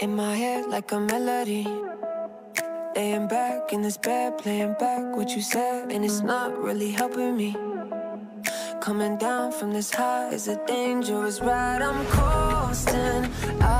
In my head, like a melody. Laying back in this bed, playing back what you said, and it's not really helping me. Coming down from this high is a dangerous ride I'm coasting. I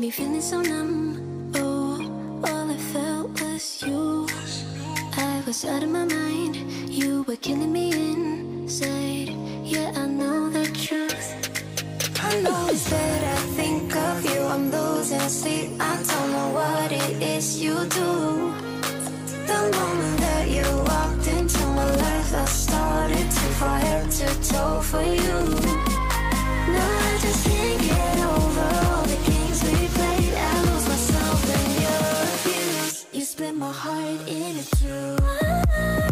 me feeling so numb. Oh, all I felt was you. I was out of my mind. You were killing me inside. Yeah, I know the truth. I know it's that I think of you. I'm losing sleep. I don't know what it is you do. The moment that you walked into my life, I started to fall head to toe for you. heart in a tube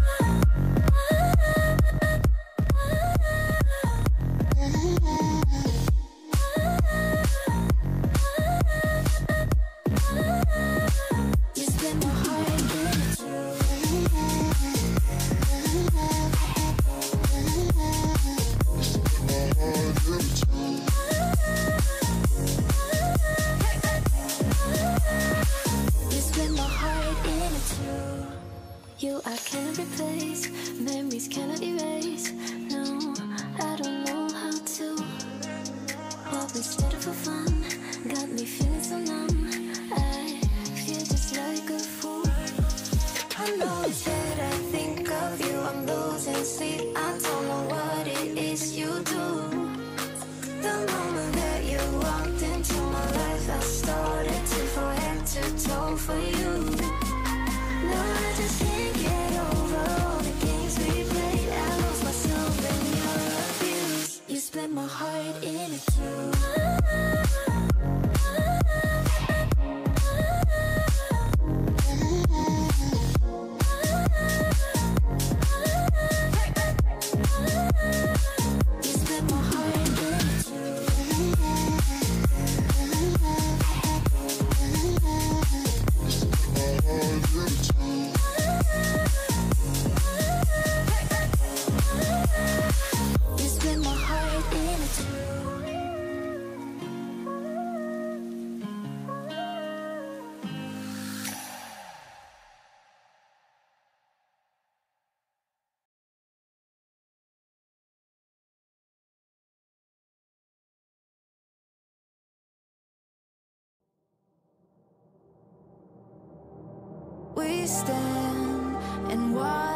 we stand and watch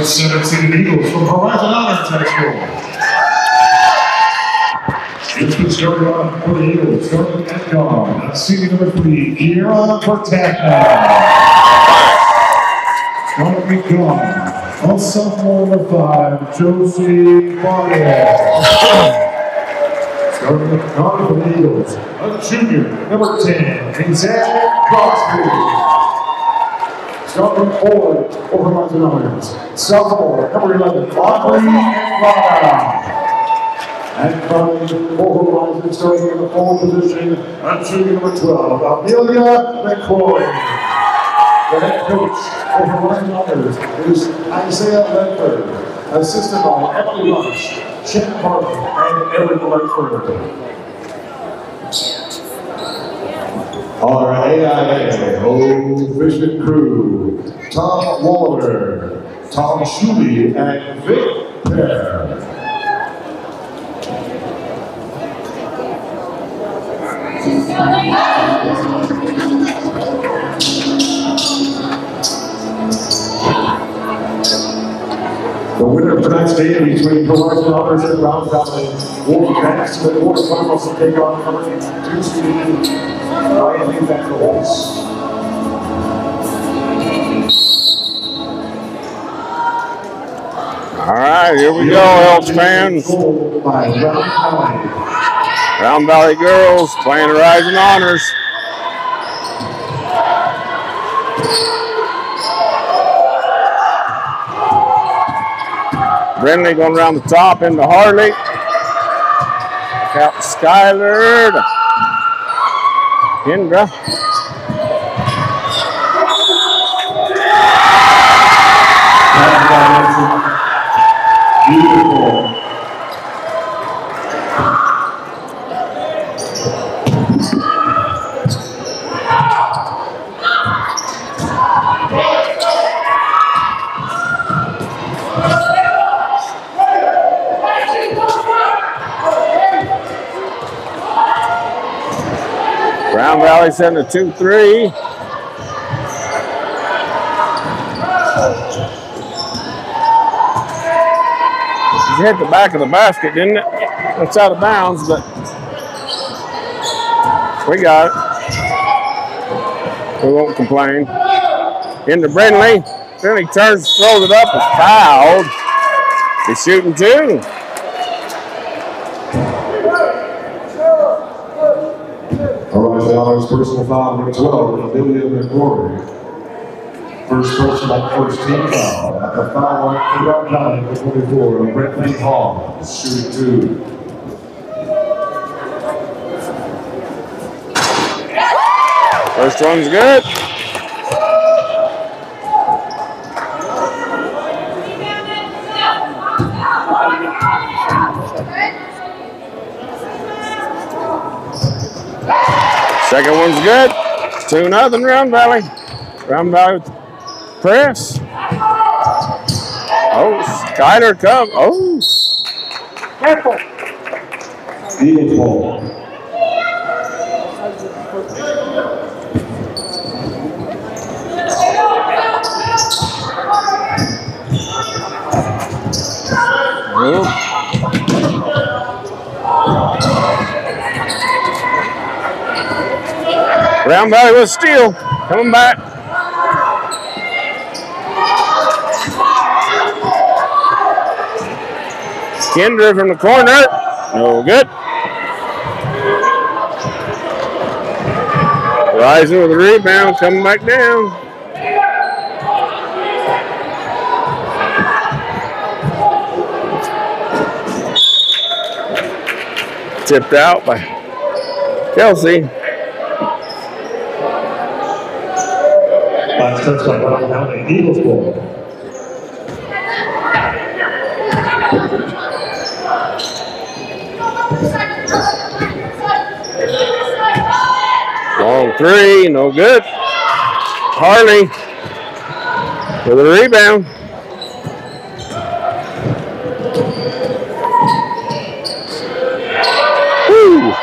The Center City Eagles from Horizon High School. It's been started off for the Eagles, starting at guard. That's senior number three, Kiera Protecta. Gonna be gone. On sophomore number five, Josie Vargas. Starting at guard for the Eagles, a junior, number 10, Gonzaga Crosby. Starting forward over Honors. Sophomore, number 11, Aubrey Enfada. And from over Horizon, starting in the forward position, on junior number 12, Amelia McCoy. The head coach for Horizon Honors is Isaiah Ledford, assisted by Emily Rush, Chet Parker, and Eric Ledford. Our AIA Old Vision Crew, Tom Waller, Tom Schuley, and Vic Pear. The winner of tonight's game between Horizon Honors and Round Valley will advance to the quarterfinals to take on number two seed Miami Metros. All right, here we go, Elks fans. Round Valley. Round Valley girls playing Horizon Honors. Brindley going around the top into Harley. Look out Skylar. to Kendra. Beautiful. Valley sending a 2 3. It hit the back of the basket, didn't it? It's out of bounds, but we got it. We won't complain. Into Brindley. Then he turns, throws it up, is fouled. He's shooting two. Honors personal foul number 12, Amelia McCoy. First personal, first team foul. At the foul line Round Valley, number 24, Brittany Hall, shooting two. First one's good. Second one's good. Two nothing Round Valley. Round Valley press. Oh, Skyler come. Oh. Careful. Eagles ball. Round Valley with steal. Coming back. Kendra from the corner. No good. Rising with a rebound, coming back down. Tipped out by Kelsey. Last touch by Round Valley Eagles ball. Long three, no good. Harley with a rebound. Woo.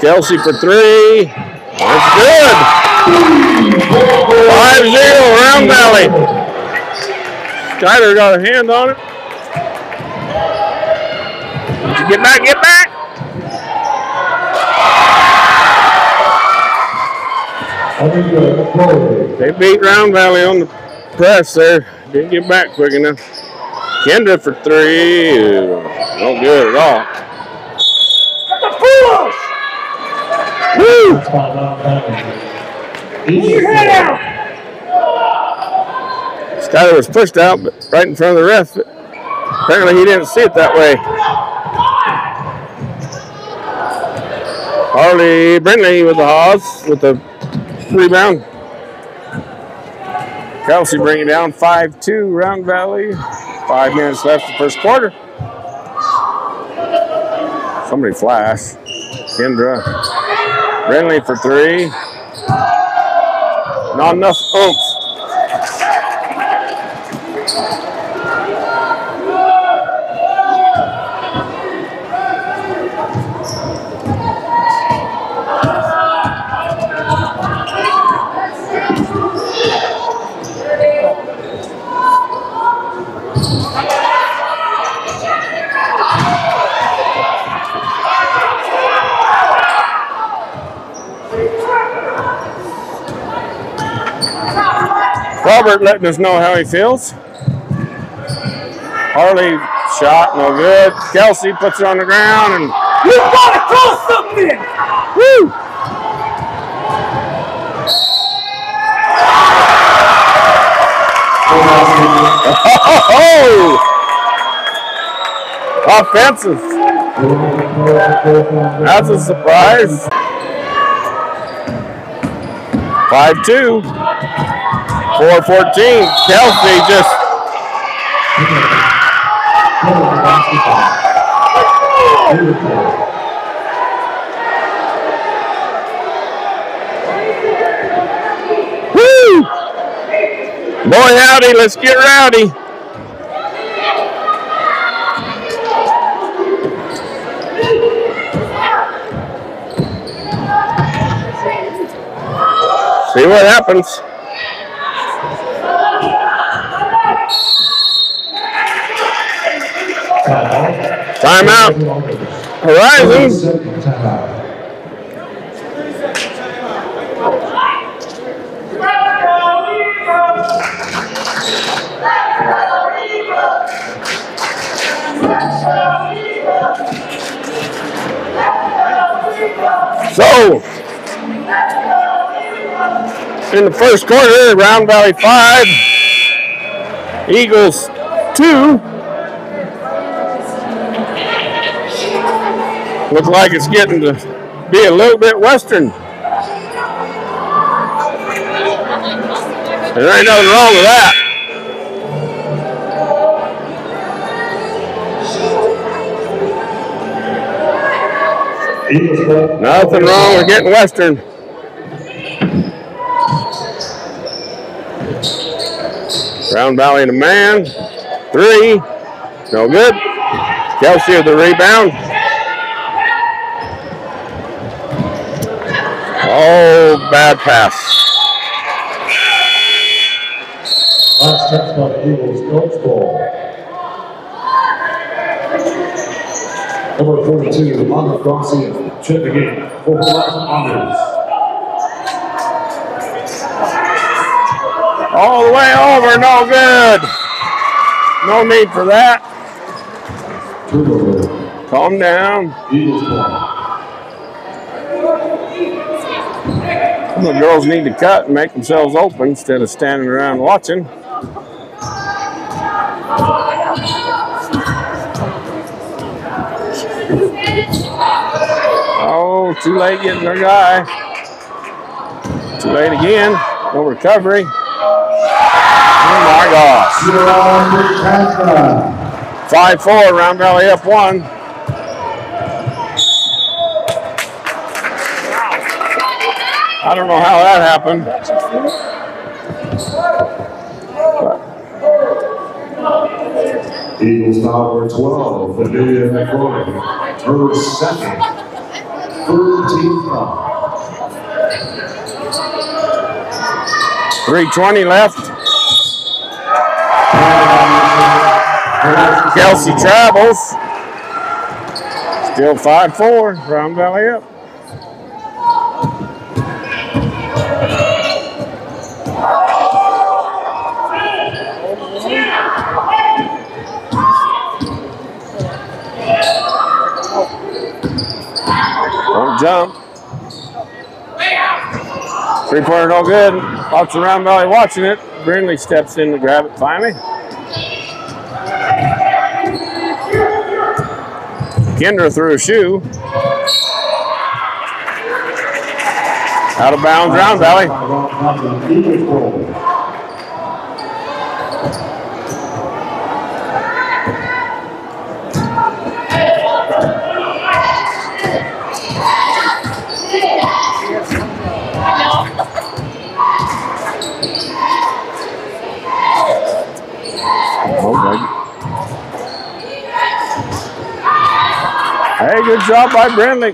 Kelsey for three. That's good. 5-0 Round Valley. Skyler got a hand on it. Get back, get back. They beat Round Valley on the press there. Didn't get back quick enough. Kendra for three. No good at all. By Round Valley. Eagles. Skyler was pushed out, but right in front of the ref. Apparently, he didn't see it that way. Harley Brindley with the Haws with the rebound. Kelsey bringing down 5-2 Round Valley. Five minutes left the first quarter. Somebody flash. Kendra. Brindley for three. Not enough oomph. Robert letting us know how he feels. Harley shot, no good. Kelsey puts it on the ground and You gotta throw something in! woo! Oh! Offensive. That's a surprise. 5 2. 4 14. Kelsey just Woo! Boy, howdy, let's get rowdy. See what happens. Timeout. Horizon. So, in the first quarter, Round Valley 5, Eagles 2. Looks like it's getting to be a little bit western. There ain't nothing wrong with that. Nothing wrong with getting western. Round Valley the man. Three. No good. Kelsey with the rebound. Oh, bad pass. Last touch by the Eagles, Phillips ball. Number 42, Mondo Garcia, check the game for Horizon Honors. All the way over, no good. No need for that. Calm down. Eagles ball. The girls need to cut and make themselves open instead of standing around watching. Oh, too late getting their guy. Too late again. No recovery. Oh my gosh. 5-4, Round Valley F1. I don't know how that happened. Eagles number 12, Amelia McCoy, her second. Third team foul. 320 left. Kelsey travels. Still 5 4, Round Valley up. Don't jump. Three pointer no good. Lots of Round Valley watching it. Brindley steps in to grab it finally. Kendra threw a shoe. Out of bounds, Round Valley. Good job by Brindley.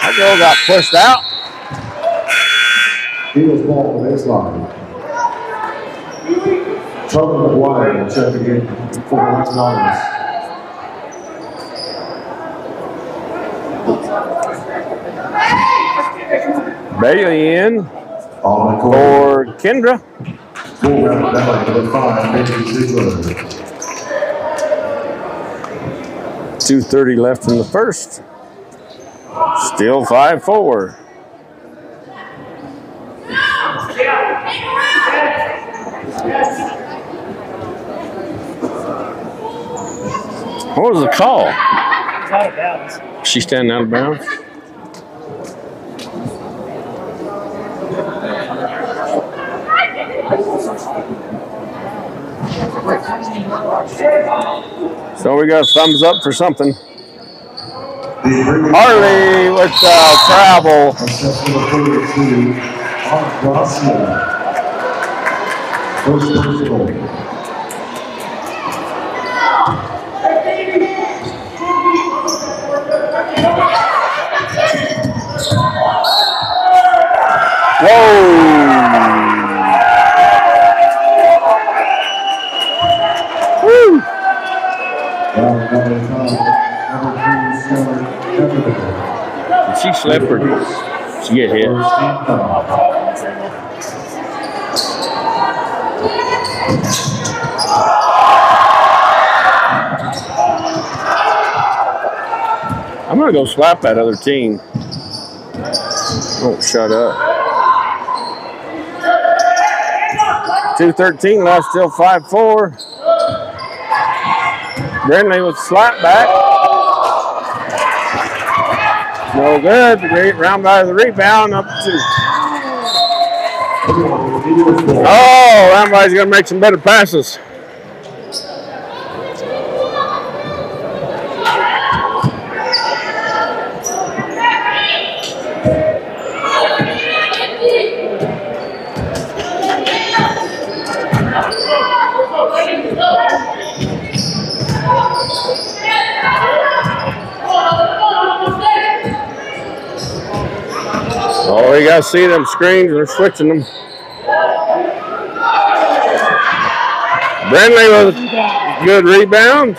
That girl got pushed out. Eagles ball the baseline. Charlie McGuire will check the game for Horizon Honors. Bailey in for Kendra. Full round Valley, number five, Benji Ziegler. 2.30 left in the first. Still 5 4. What was the call? Out of bounds. She standing out of bounds? So we got a thumbs up for something. Harley with uh, travel. Assessment of 32, Art Garcia. First personal. Whoa! Or did she get hit? I'm gonna go slap that other team. Oh, shut up. 213 left, still 5-4. Brindley with slap back. No good. Great round by the rebound up to. Ball. Oh, Rambo's gonna make some better passes. To see them screens. They're switching them. Brindley with a good rebound.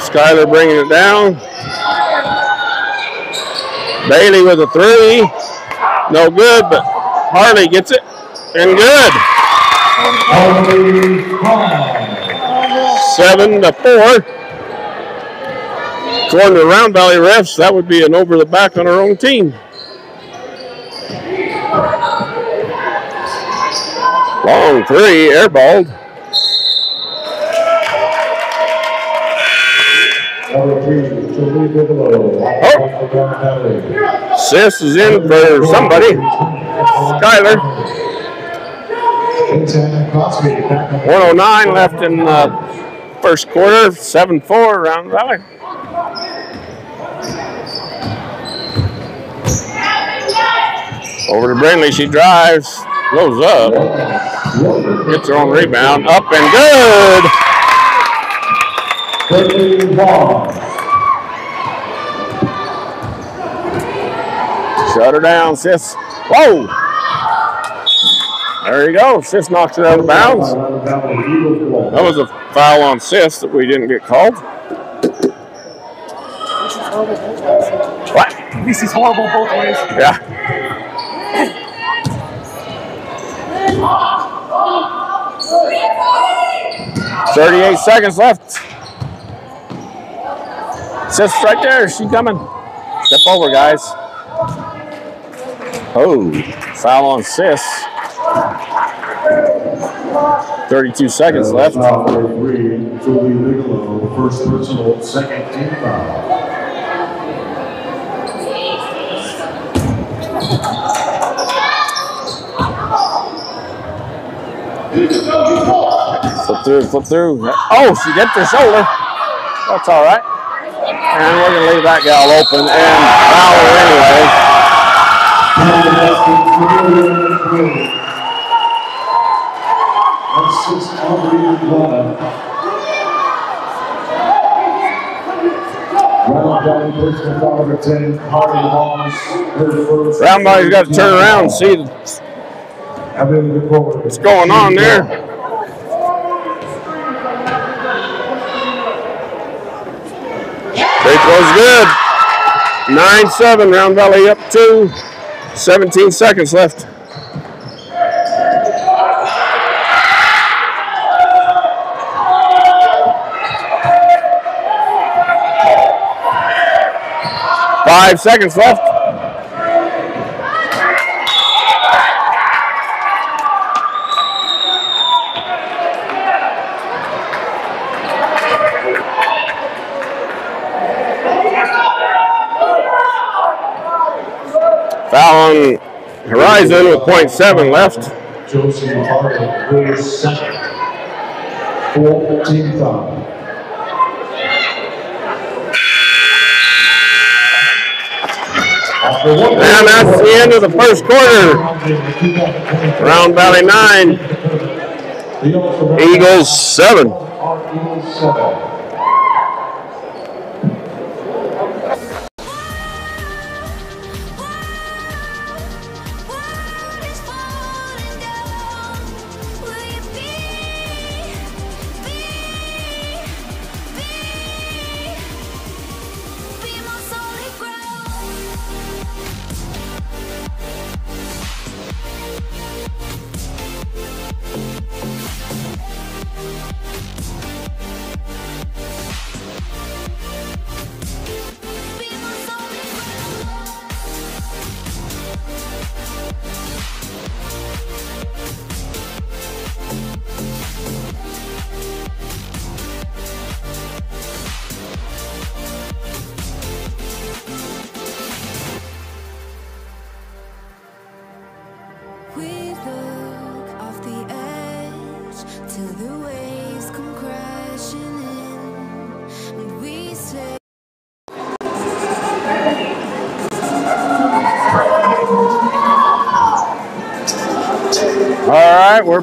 Skyler bringing it down. Bailey with a three. No good, but Harley gets it. And good. Seven to four. According to Round Valley refs, that would be an over the back on our own team. Long three, airballed. Oh. Sis is in for somebody. Skyler. 109 left in the first quarter, 7-4 Round Valley. Over to Brindley, she drives, goes up, gets her own rebound, up and good. Shut her down, sis. Whoa! There you go. Sis knocks it out of bounds. That was a foul on Sis that we didn't get called. What? This is horrible both ways. Yeah. Thirty-eight seconds left. Sis right there. She coming. Step over, guys. Oh, foul on Sis. 32 seconds left. Foul three, Julie Bigelow, first personal, second team foul. Flip through, flip through. Oh, she dipped her shoulder. That's all right. And we're going to leave that gal open and foul her anyway. That's six unbeaten blood. Round Valley personal foul number 10, Hardy Moss, her first. Round Valley's got to turn around and see what's going on there. Free throw's good. 9-7, Round Valley up two. 17 seconds left. Five seconds left. Foul on Horizon with .7 left. Josie Hardy, her second. Four foul. And that's the end of the first quarter. Round Valley 9, Eagles 7.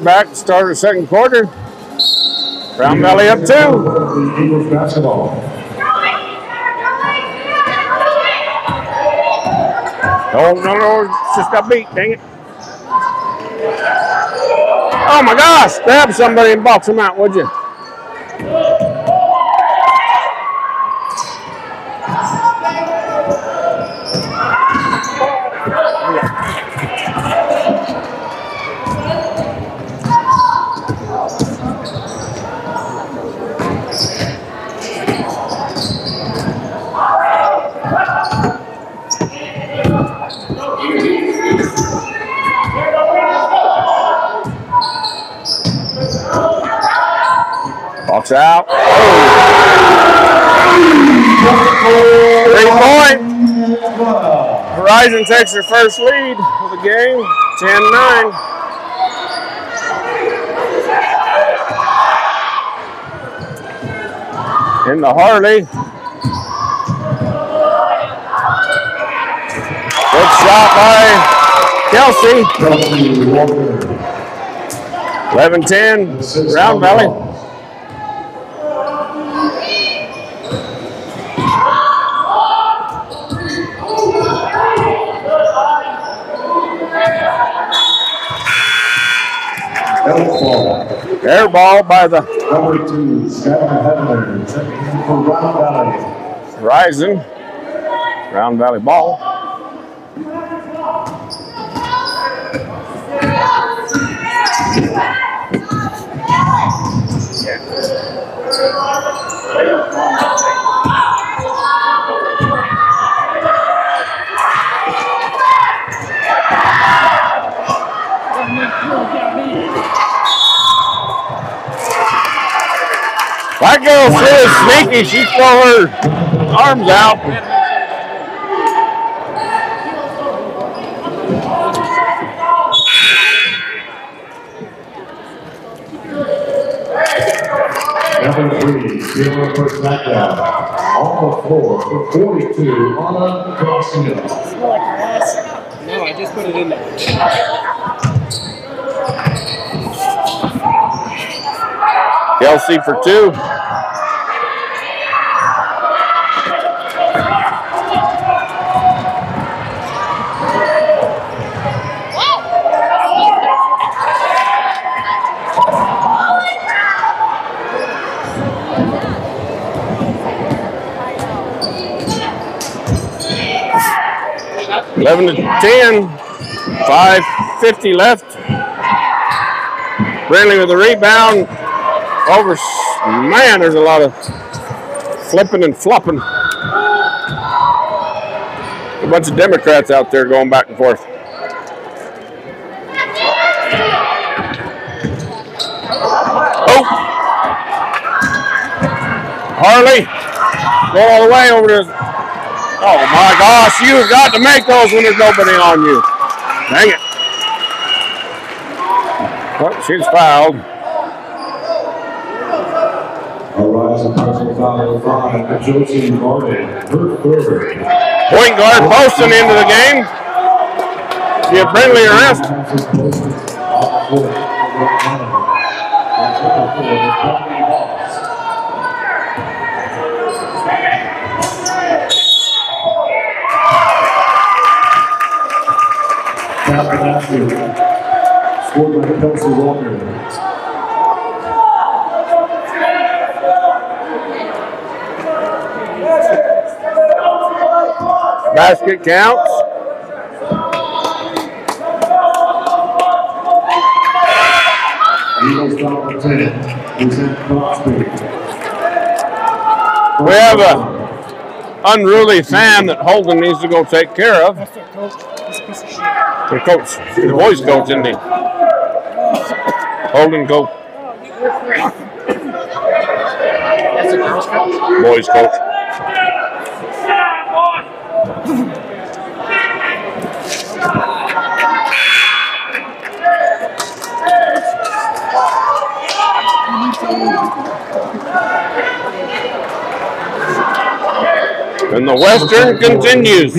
Back to start the second quarter. Round Valley up two. Oh, no, no, it's just got beat, dang it. Oh my gosh, grab somebody and box them out, would you? Box out. Three point. Horizon takes their first lead of the game, 10 9. In the Harley. Good shot by Kelsey. Kelsey 11 10, Round Valley. Air ball by the Number two, checking for Round Valley. Horizon. Round Valley ball. That girl's really sneaky. She throw her arms out. Number three, zero for SmackDown. On the floor for 42, Anna Garcia. No, I just put it in there. Kelsey for two. Eleven to ten. Five fifty left. Brindley with the rebound. Over, man, there's a lot of flipping and flopping. A bunch of Democrats out there going back and forth. Oh! Harley, go all the way over there. Oh my gosh, you've got to make those when there's nobody on you. Dang it. Well, she's fouled. Horizon personal foul five, Josie Martin. Point guard posting into the game. Give Brindley a rest. On the floor for Round Valley. That's number four, Stephanie Moss. Captain Ashley, scored by Kelsey Walker. Basket counts. We have a unruly fan that Holden needs to go take care of. The coach, the boys coach, isn't he? Holden coach, That's a girl's coach. boys coach. And the Western continues.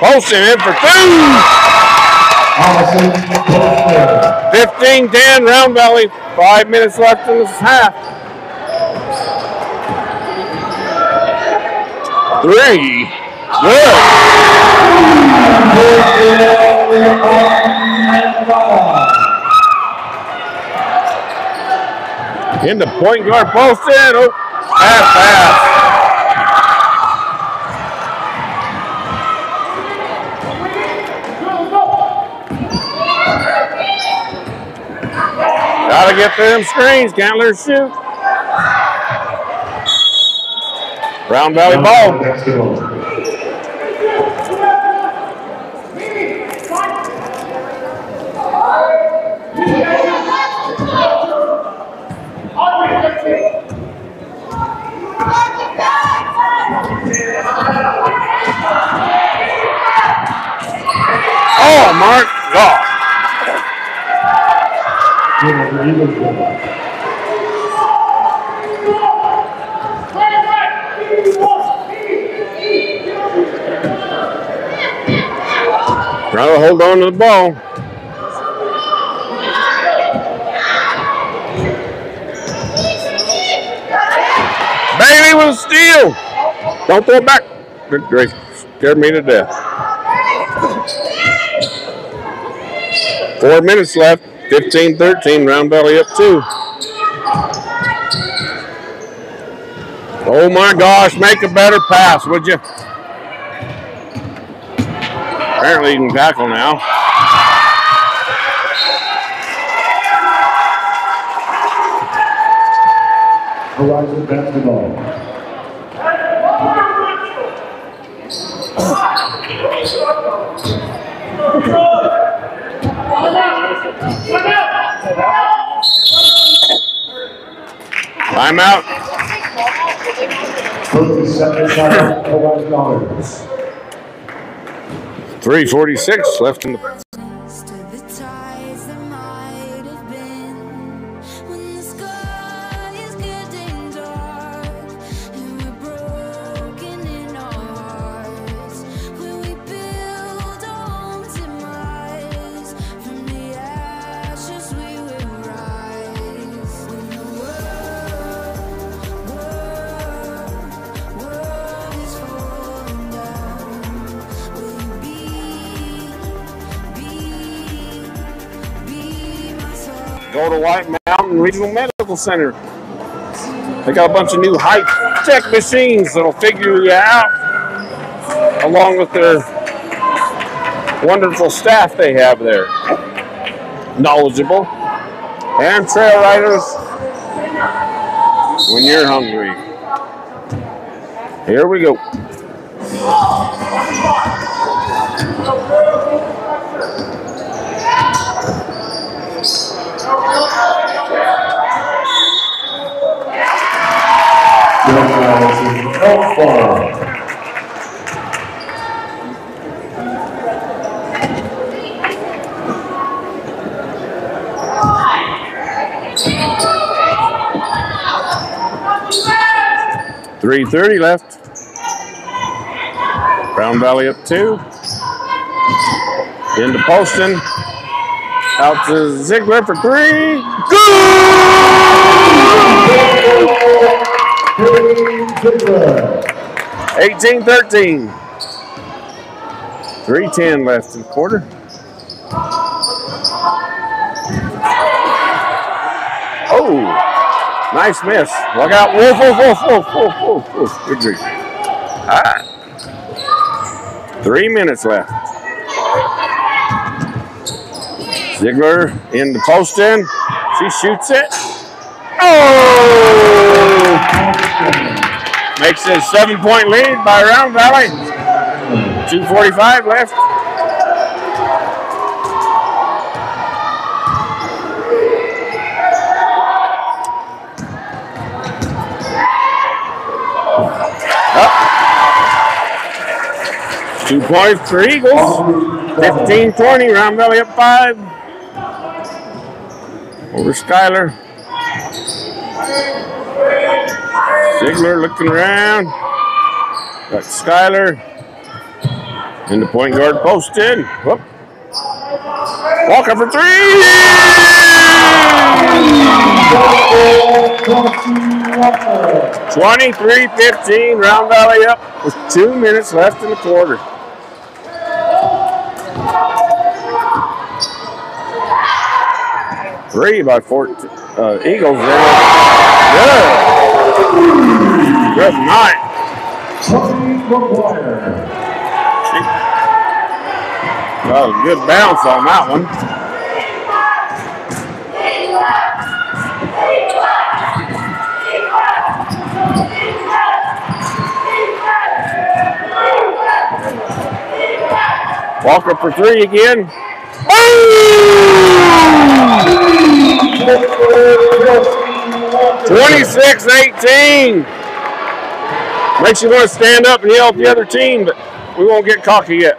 Pizza in for two. 15 10, Round Valley. Five minutes left in this half. Three. Good. In the point guard posted. Oh, pass, pass. Gotta get them screens. Can't let her shoot. Round Valley ball. Basketball. Oh, Mark God. Turnover, Eagles ball. Trying to hold on to the ball. Bailey a steal. Don't throw back. Good grief. Scared me to death. Four minutes left. 15 13. Round Valley up two. Oh my gosh. Make a better pass, would you? Apparently you can tackle now. Horizon basketball. Timeout. 30 seconds timeout, Dollars. 346 left in the Medical Center. They got a bunch of new high-tech machines that'll figure you out, along with their wonderful staff they have there. Knowledgeable. And trail riders when you're hungry. Here we go. Three thirty left. Round Valley up two. Into Poston. Out to Ziegler for three. Good! Ziegler. 18 13. 310 left in the quarter. Oh, nice miss. Look out. Wolf, wolf, wolf, wolf, wolf, wolf, wolf. Good grief. Ah. Three minutes left. Ziegler in the post in. She shoots it. Oh! Makes it a seven point lead by Round Valley. 245 left. Up. Two points for Eagles. 15 20. Round Valley up five. Over Skyler. Ziegler looking around. Got Skyler. In the point guard posted. Whoop. Walker for three. Crossing Walker. 23 15, Round Valley up with two minutes left in the quarter. Three by 14. Uh, Eagles there. Good. Good night. Tony McGuire. A good bounce on that one. Walker for three again. Twenty-six, eighteen. Makes you want to stand up and yell at the other team, but we won't get cocky yet.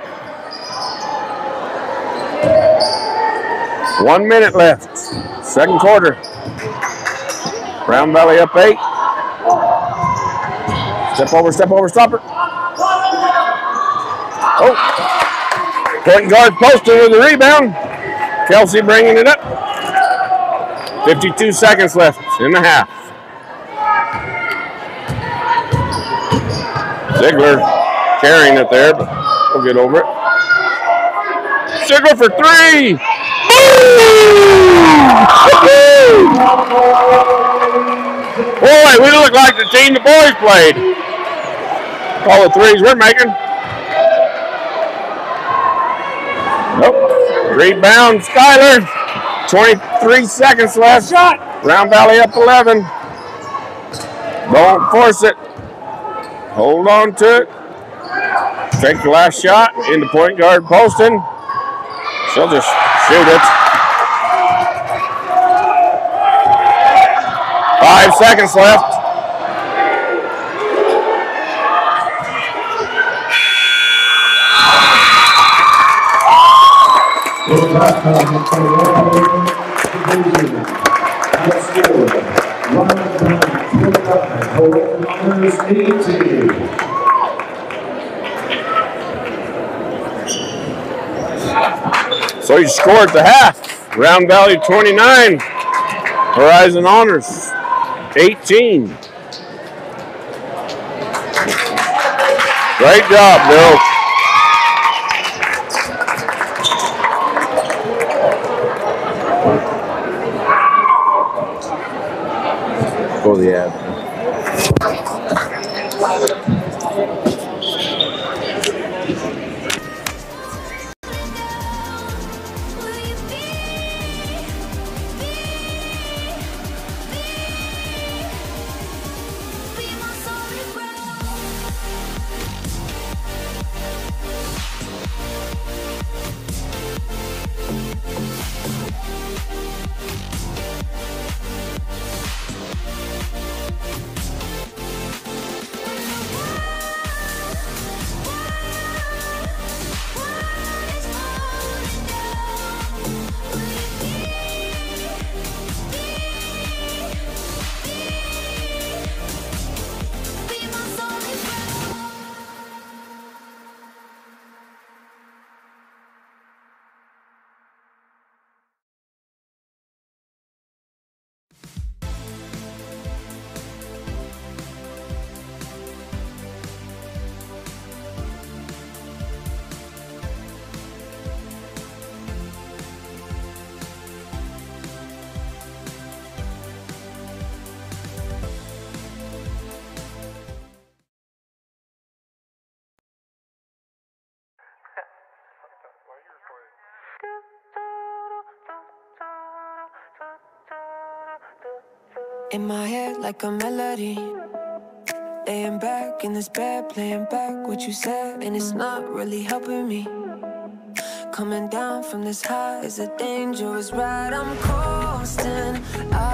One minute left. Second quarter. Round Valley up eight. Step over, step over, stopper. Oh. Point guard posted with the rebound. Kelsey bringing it up. 52 seconds left in the half. Ziegler carrying it there, but we'll get over it. Ziegler for three. Boy, we look like the team the boys played. All the threes we're making. Nope. Rebound, Skyler. 23 seconds left. Shot. Round Valley up 11. Don't force it. Hold on to it. Take the last shot in the point guard posting. She'll just shoot it. Five seconds left. Let's go. So you scored the half. Round Valley 29. Horizon Honors 18. Great job, Bill. In my head like a melody. Laying back in this bed, playing back what you said, and it's not really helping me. Coming down from this high is a dangerous ride. I'm coasting, out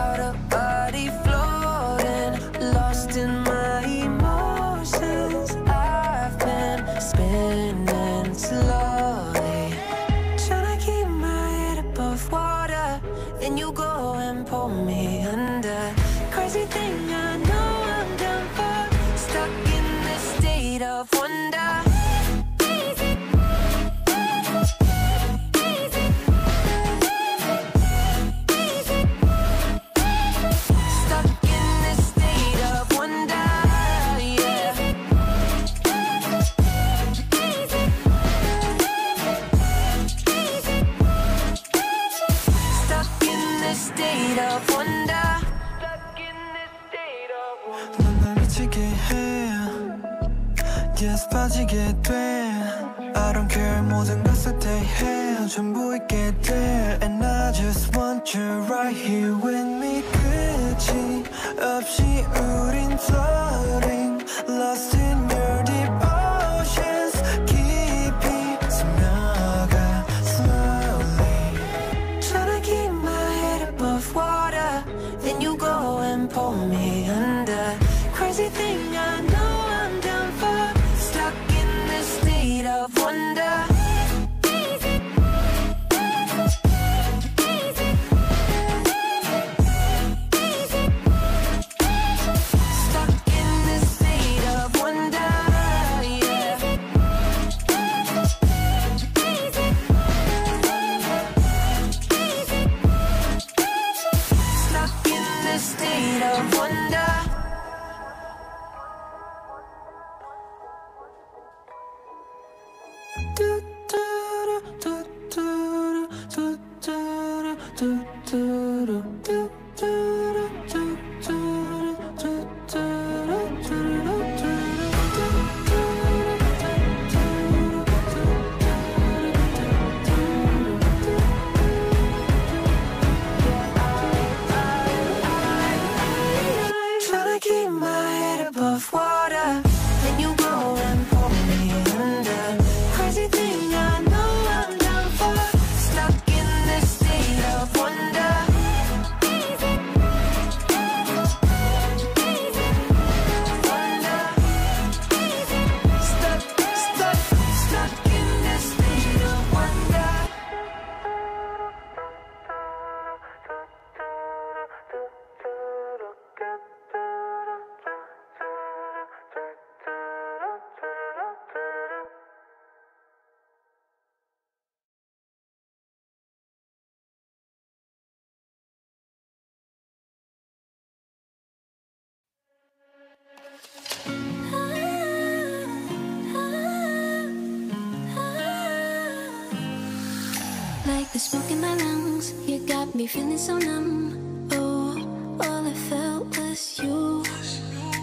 The smoke in my lungs, you got me feeling so numb. Oh, all I felt was you.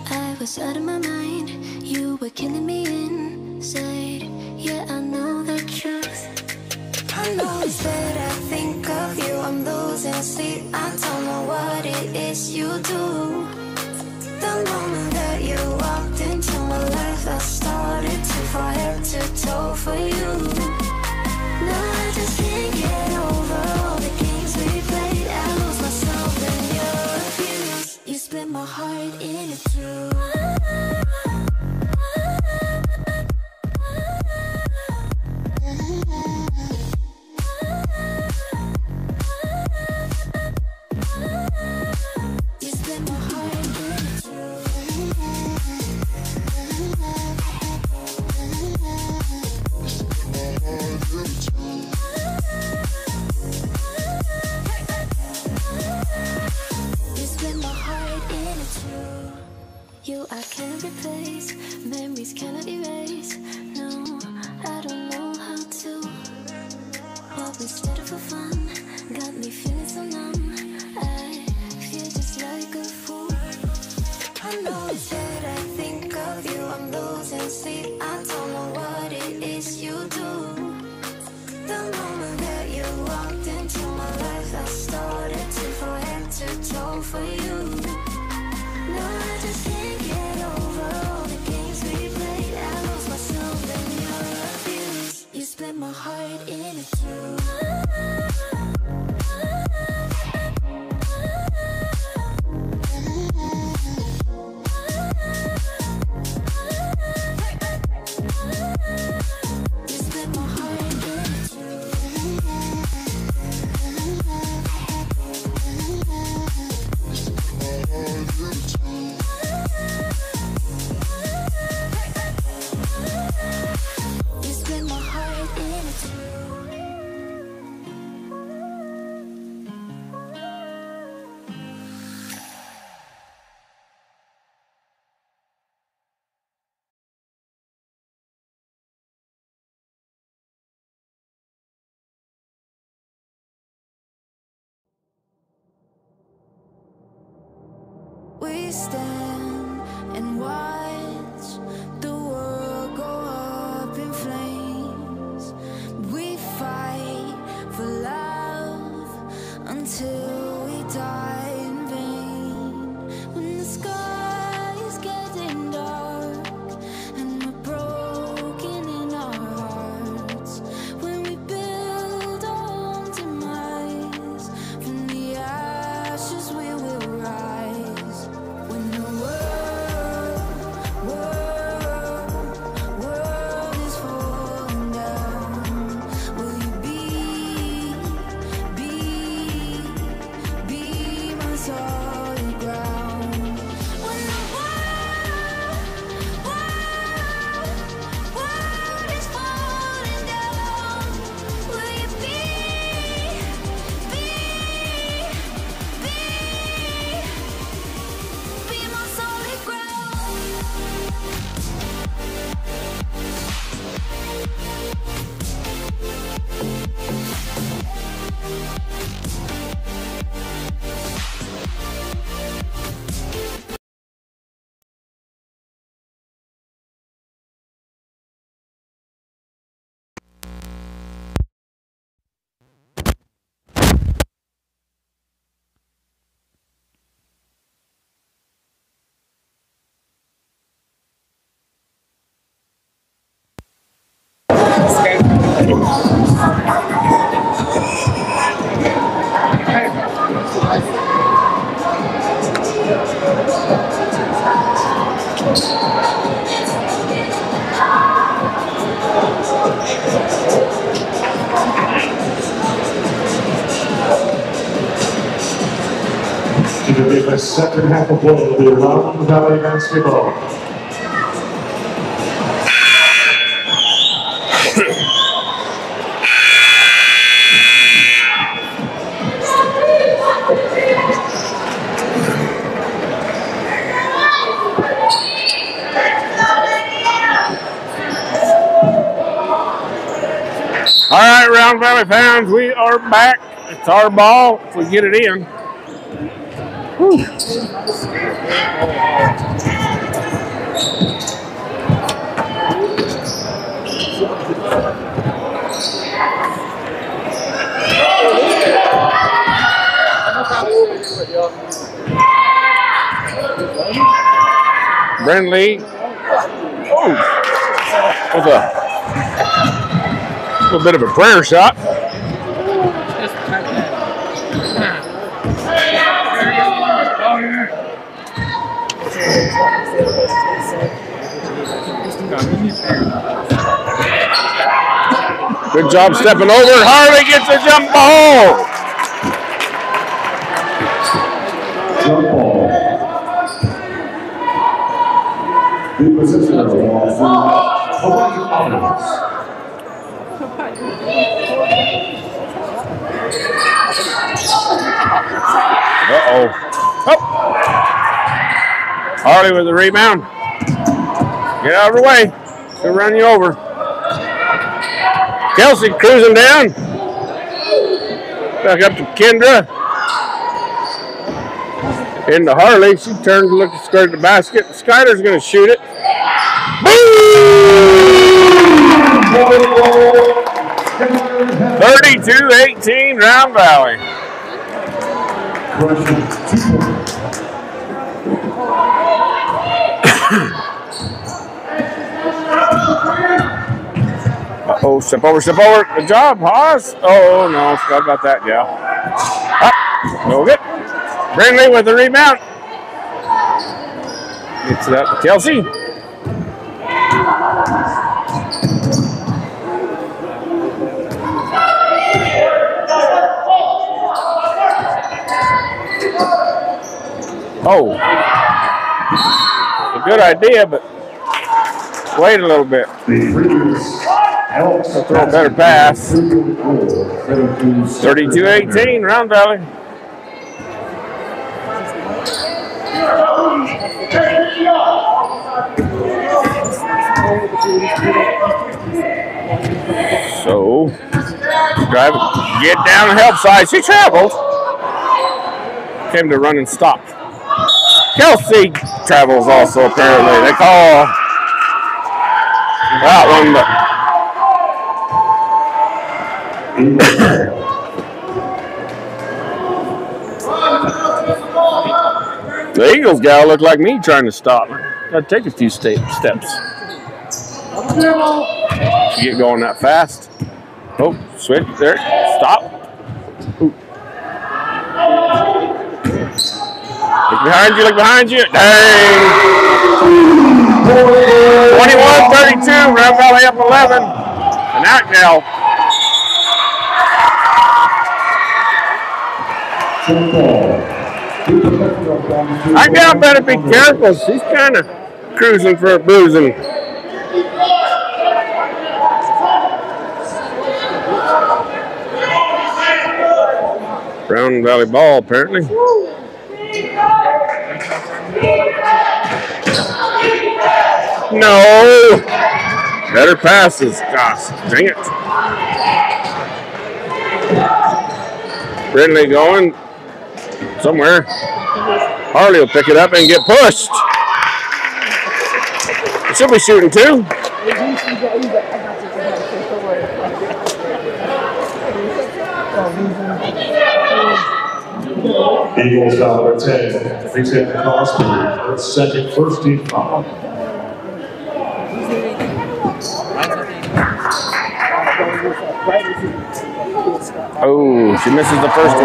I was out of my mind, you were killing me inside. Yeah, I know the truth. I know it's that I think of you. I'm losing sleep. I don't know what it is you do. The moment that you walked into my life, I started to fall head to toe for you. heart in a too. To begin the second half of play the Round Valley Basketball. Round Valley fans, we are back. It's our ball if we get it in. Brindley. Oh, with a little bit of a prayer shot. Good job stepping over. Harley gets a jump ball. Jump ball. The position of the ball for Hawaii offense. Uh-oh. Oh. Harley with the rebound. Get out of the way. She'll run you over. Kelsey cruising down. Back up to Kendra. Into Harley. She turns to look squared at the basket. Skyler's going to shoot it. Boom! 32-18 Round Valley. Oh, step over, step over. Good job, Haas. Oh, no, forgot about that gal. Up, ah, no good. Brindley with the rebound. Gets it out to Kelsey. Oh. A good idea, but wait a little bit. Throw a better pass. 32 32-18, Round Valley. So, drive get down the help side. She traveled. Came to run and stop. Kelsey travels also apparently. They call that one, but Eagles gal looked like me trying to stop. Gotta take a few sta- steps. You get going that fast. Oh, switch there. Stop. Ooh. Look behind you, look behind you. Dang. 21 32, Round Valley up 11. And ball. The that gal better be careful. She's kind of cruising for a boozing. Round Valley ball, apparently. No. Better passes. Gosh, dang it. Brindley going somewhere. Harley will pick it up and get pushed. She'll be shooting too. Eagles foul number 10. They take the cross for its second first team foul. Oh, she misses the first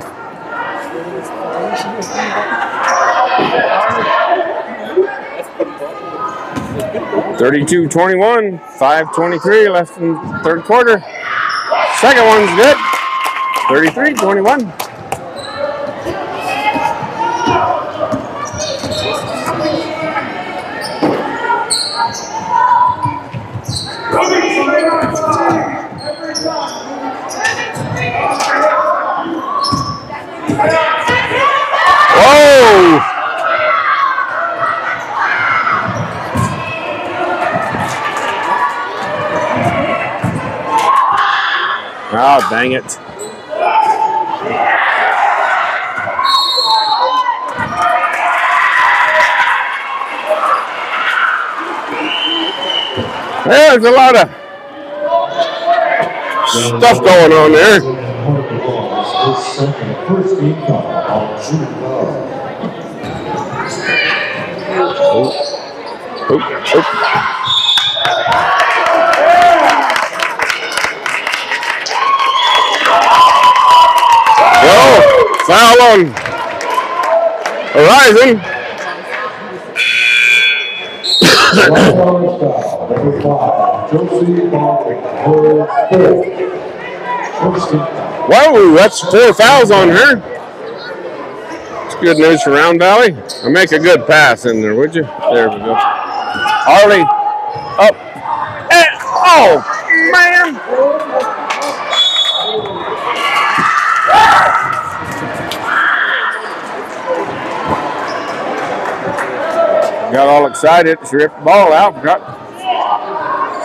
one. Thirty-two twenty-one, five twenty-three left in third quarter. Second one's good. 33-21. Whoa! Oh, dang it. There's a lot of stuff going on there. Love. Oop, oop. First game foul. Whoa, that's four fouls on her. It's good news for Round Valley. I'll make a good pass in there, would you? There we go. Harley up. Eh, oh, man. Got all excited. She ripped the ball out. Got,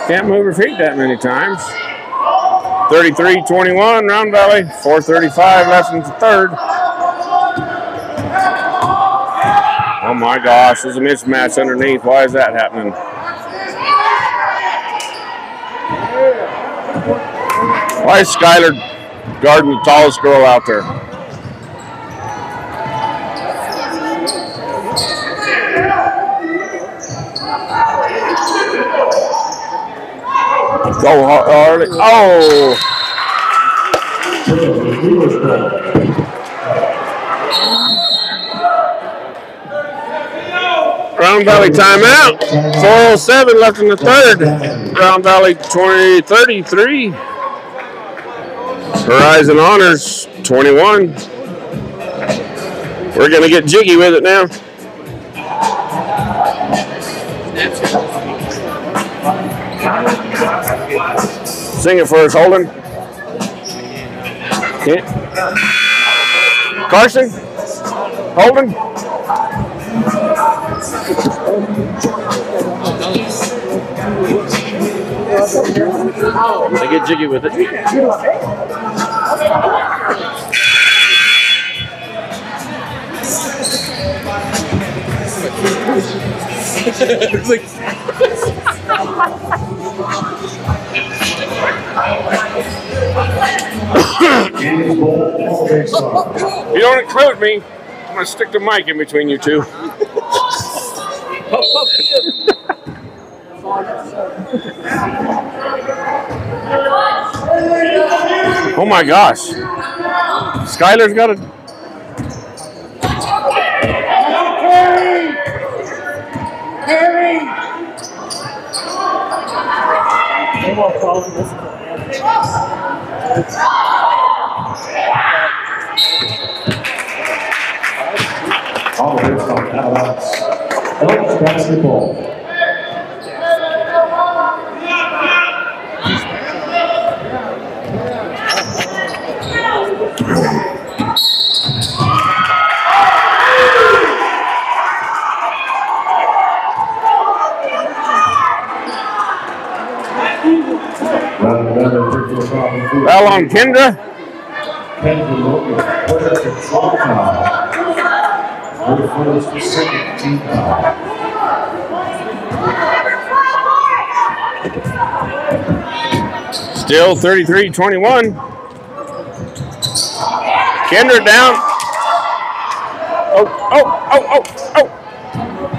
can't move her feet that many times. 33-21, Round Valley. 4:35 left in the third. Oh my gosh, there's a mismatch underneath. Why is that happening? Why is Skylar guarding the tallest girl out there? Go Har- Harley. Oh, Round Valley timeout. 407 left in the third. Round Valley 20, 33. Horizon Honors 21. We're going to get jiggy with it now. Sing it for us, Holden. Can't. Carson? Holden? They get jiggy with it. James Bolt, you don't include me, I'm gonna stick the mic in between you two. oh my gosh. Skylar's got a. All the way from. Elks basketball. Round another virtual foul. Foul on Kendra. Kendra Logan, player control foul. Her first second team foul. Still 33 21. Kendra down. Oh, oh, oh, oh, oh.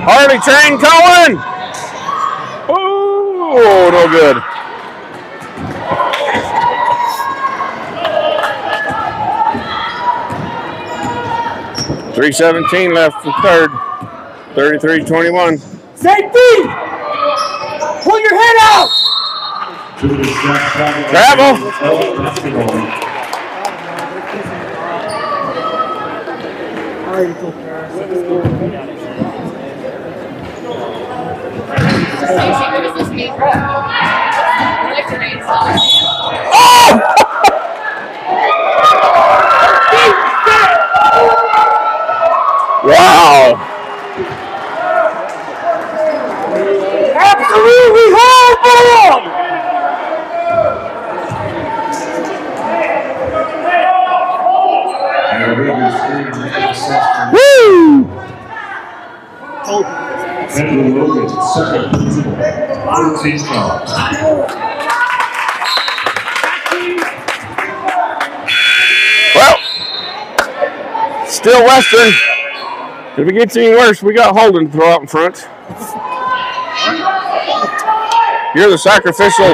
Harley train going. Oh, no good. Three seventeen left for third. Thirty-three twenty-one. Safety! Pull your head out! Travel. Wow. Absolutely horrible! Woo! Andrew Logan, second. 13 fouls. Well, still Western. If it gets any worse, we got Holden to throw out in front. You're the sacrificial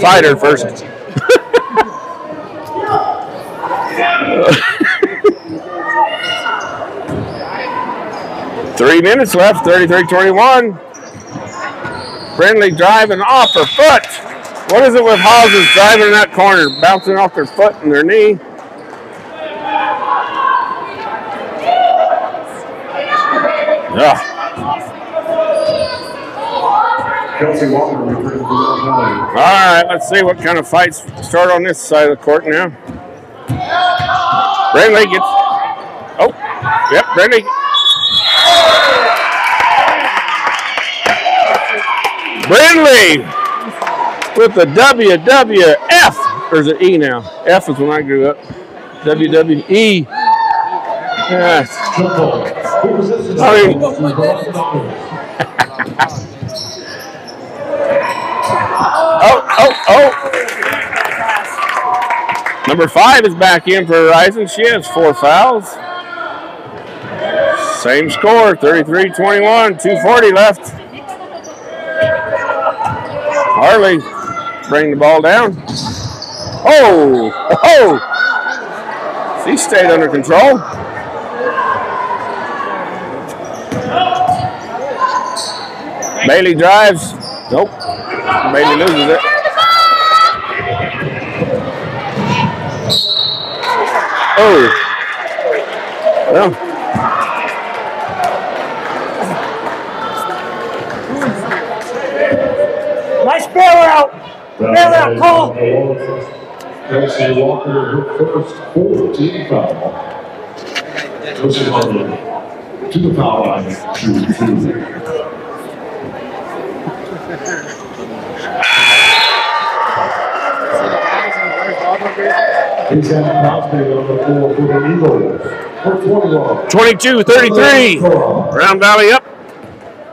fighter first. Three minutes left, 33 21. Friendly driving off her foot. What is it with houses driving in that corner, bouncing off their foot and their knee? Yeah. Kelsey Walker to All right, let's see what kind of fights start on this side of the court now. Brindley gets. Oh, yep, Brindley. Brindley with the WWF. Or is it E now? F is when I grew up. WWE. Yes. Jump ball. Good position. I mean- Oh, oh, oh. Number five is back in for Horizon. She has four fouls. Same score, 33-21, 240 left. Harley bring the ball down. Oh, oh. She stayed under control. Bailey drives. Nope. Bailey loses it. Oh. Well. Nice bailout! Bailout call! Kelsey Walker, her first 14 foul. Kelsey Walker to the foul line, two, two. He's had Crosby on the floor for the Eagles. For 21. 22 33. Round Valley up.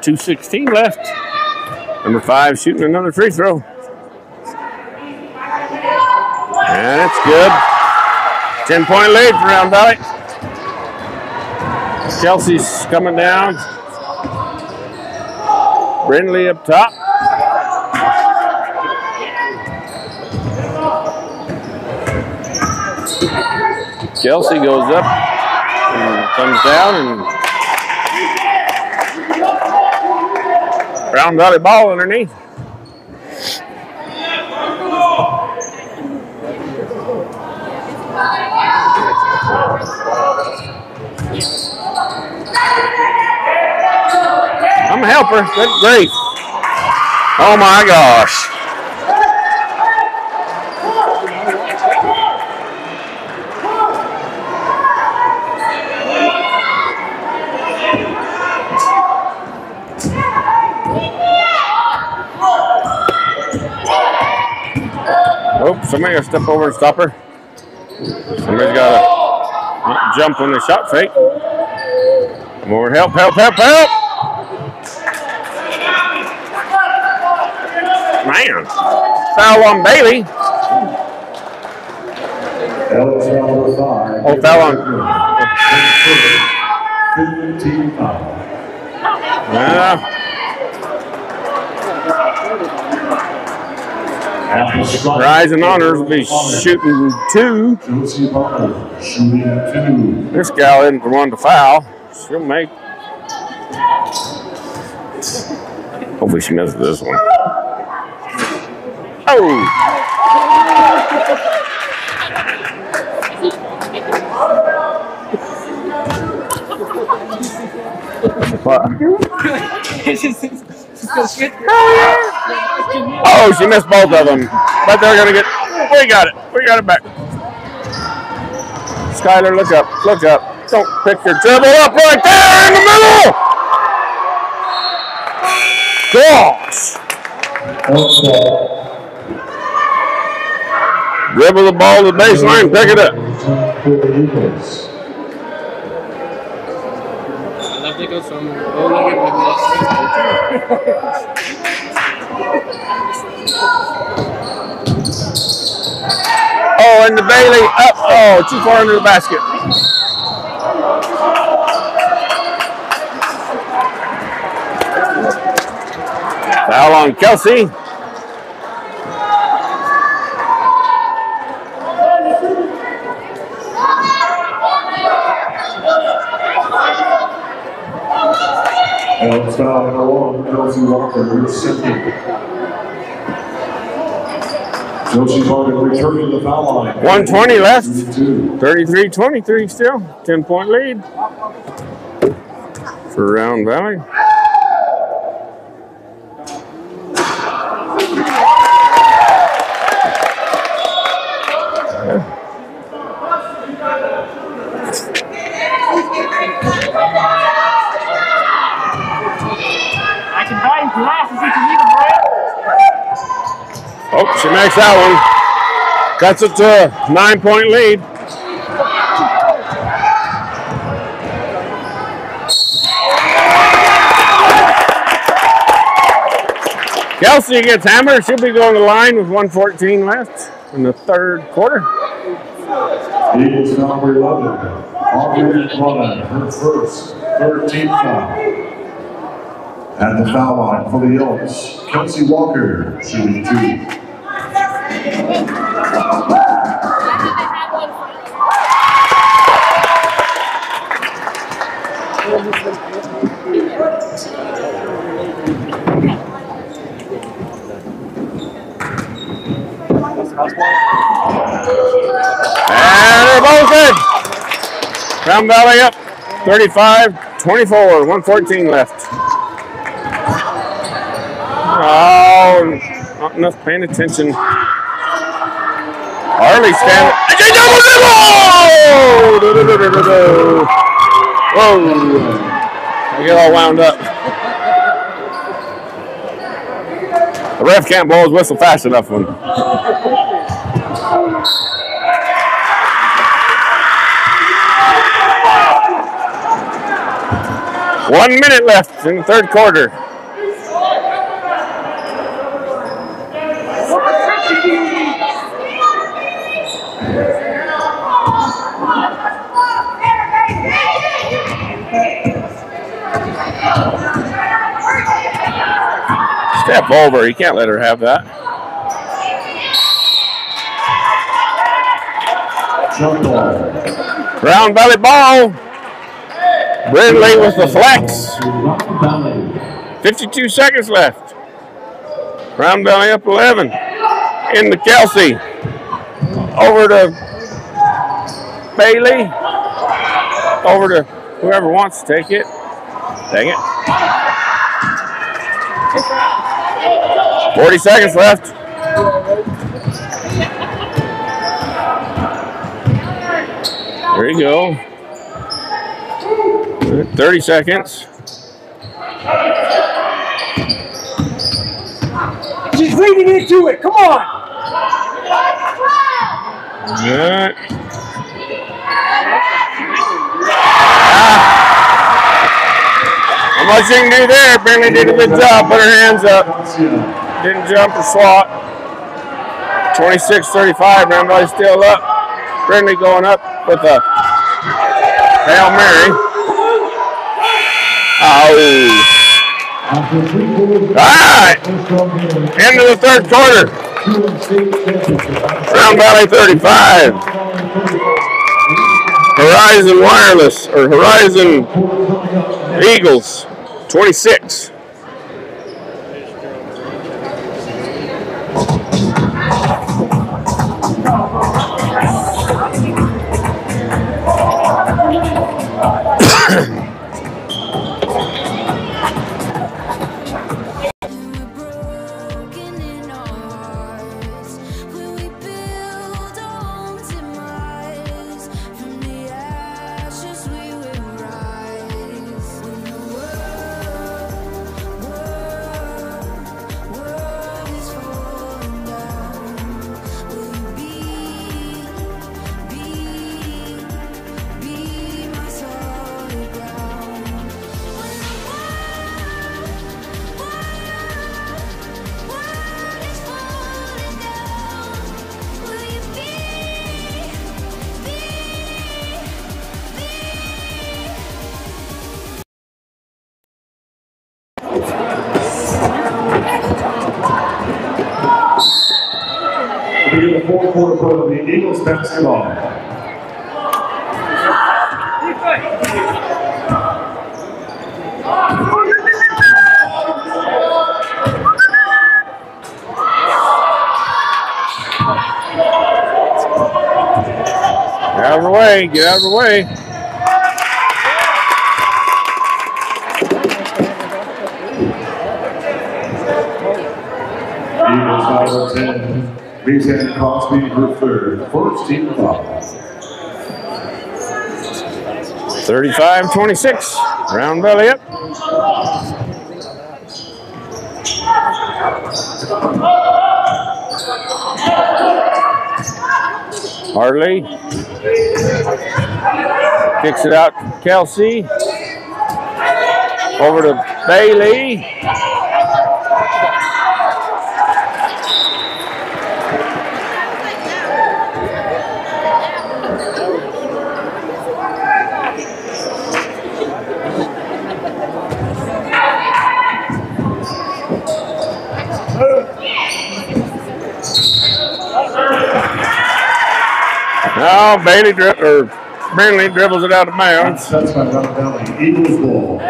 216 left. Number five shooting another free throw. And it's good. 10 point lead for Round Valley. Chelsea's coming down. Brindley up top. Kelsey goes up and comes down and Round Valley ball underneath. I'm a helper. That's great. Oh my gosh. Oh, somebody got to step over and stop her. Somebody's got to jump on the shot fake. More help, help, help, help! Man, foul on Bailey. Alex number five. Oh, foul on. Yeah. At the stripe. Horizon Honors will be shooting two. This gal isn't the one to foul. She'll make. Hopefully she misses this one. Oh! What? Oh, she missed both of them. But they're gonna get. We got it. We got it back. Skylar, look up. Look up. Don't pick your dribble up right there in the middle. Gosh. Dribble the ball to the baseline. Pick it up. I love to go somewhere. Oh, and the Bailey up. Oh, too far under the basket. Foul on Kelsey. And one, Kelsey Walker, reception. Josie Butler returning the foul line. 120 left. Two. 33 23 still. 10 point lead for Round Valley. I can buy you glasses if you need them, Brad. Oh, she makes that one. Cuts it to a nine point lead. Kelsey gets hammered. She'll be going to the line with 114 left in the third quarter. Eagles number 11, Aubrey McClellan, her first, 13th foul. At the foul line for the Elks, Kelsey Walker, shooting two. Round Valley up 35 24, 114 left. Oh, not enough paying attention. Harley double dribble! Whoa! I get all wound up. The ref can't blow his whistle fast enough for. One minute left in the third quarter. Step over. You can't let her have that. Round Valley ball. Brindley with the flex. 52 seconds left. Round Valley up 11. In the Kelsey. Over to Bailey. Over to whoever wants to take it. Dang it. 40 seconds left. There you go. 30 seconds. She's leading into it. Come on. Good. Ah. How much you can do there? Brindley did a good job. Put her hands up. Didn't jump or swat. 26 35. Rambo still up. Brindley going up with a Hail Mary. Oh. All right, end of the third quarter. Round Valley 35, Horizon Wireless or Horizon. Eagles 26. Way, get out of. Eagles foul 10. Leaves hand Crosby for third. First team foul. 35 26. Round Valley up. Harley kicks it out Kelsey. Over to Bailey. Now Bailey or Brindley dribbles it out of bounds. That's by Round Valley. Eagles ball.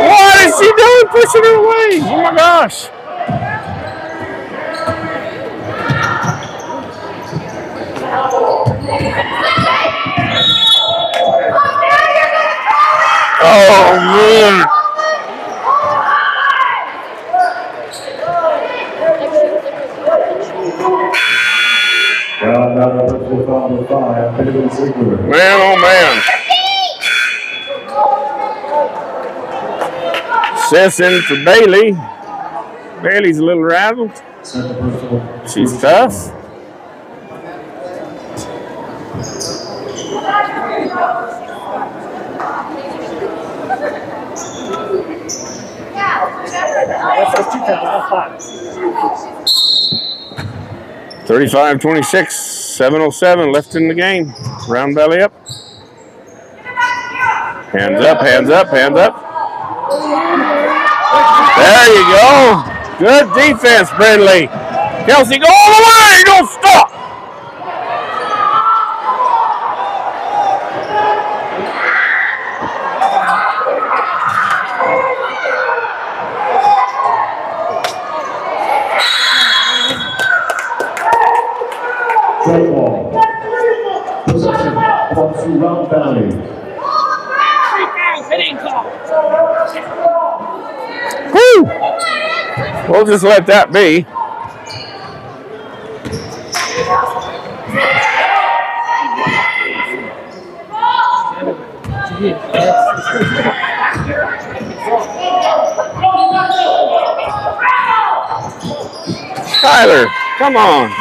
What is she doing? Pushing her away. Oh my gosh. Oh man. Round Valley personal foul number five. David Ziegler. Man, oh man. Sis in for Bailey. Bailey's a little rattled. She's tough. Thirty-five, twenty-six, seven oh seven left in the game. Round Valley up. Hands up, hands up, hands up. There you go. Good defense, Brindley. Kelsey, go all the way stop. Straight ball. Possession. Comes to Round Valley. Whew. We'll just let that be. Tyler, come on.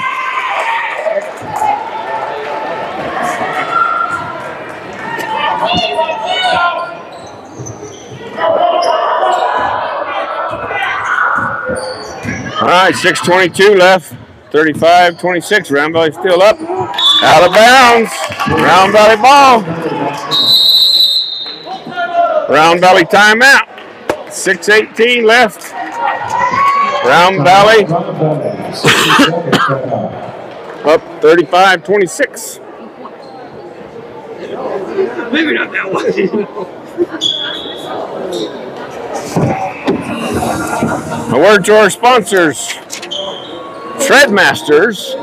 Right, 6.22 left. 35 26. Round Valley still up. Out of bounds. Round Valley ball. Round Valley timeout. 6.18 left. Round Valley up 35 26. Maybe not that one. A word to our sponsors, Treadmasters.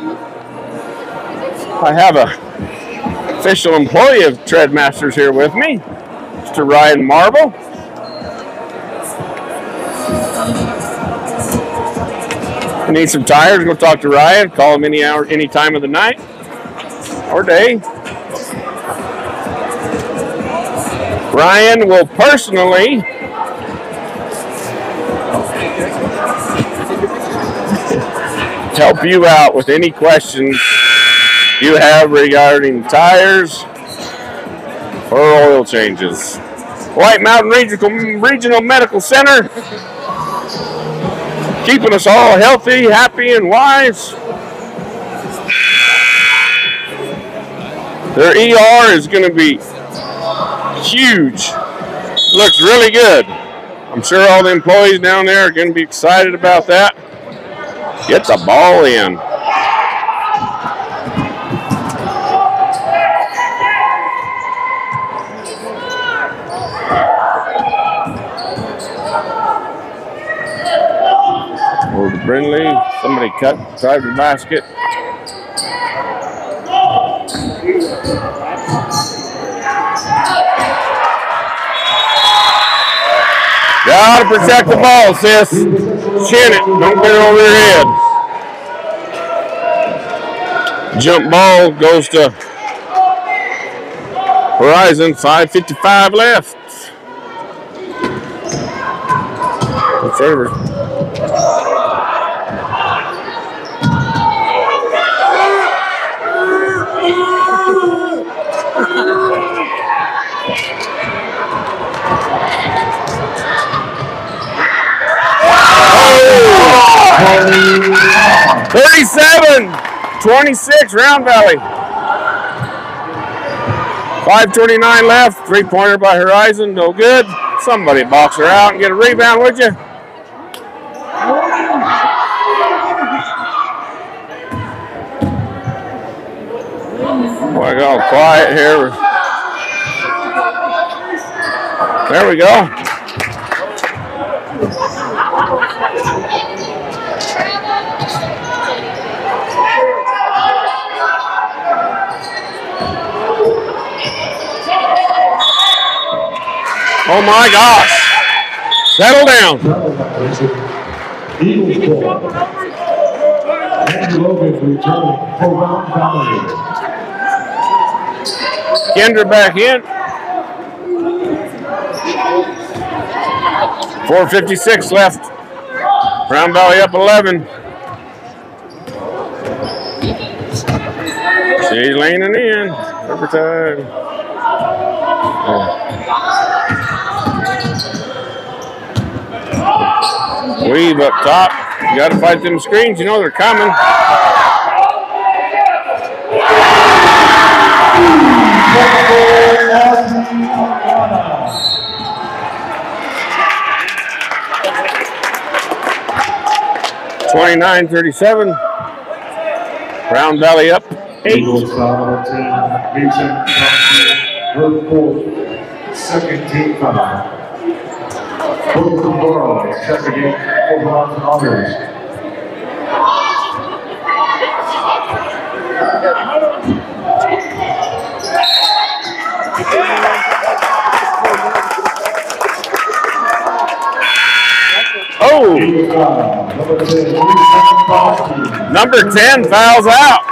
I have a official employee of Treadmasters here with me, Mr. Ryan Marble. You need some tires? Go talk to Ryan. Call him any hour, any time of the night or day. Ryan will personally help you out with any questions you have regarding tires or oil changes. White Mountain Regional, Regional Medical Center, keeping us all healthy, happy, and wise. Their ER is going to be huge. Looks really good. I'm sure all the employees down there are going to be excited about that. Get the ball in. Over to Brindley. Somebody cut, tried the basket. Gotta protect the ball, sis. Chin it. Don't it over your head. Jump ball goes to Horizon. 5.55 left. Favor. Thirty-seven, twenty-six, Round Valley. 529 left, three-pointer by Horizon, no good. Somebody box her out and get a rebound, would you? Got all quiet here. There we go. Oh my gosh. Settle down. Eagles ball. Kendra back in. 456 left. Round Valley up 11. She's leaning in. Overtime. Weave up top. You got to fight them screens. You know they're coming. Twenty-nine thirty-seven. Round Valley up eight. Checking in for Round Others. Oh, Number 10, Lisa Boston. number 10 fouls out.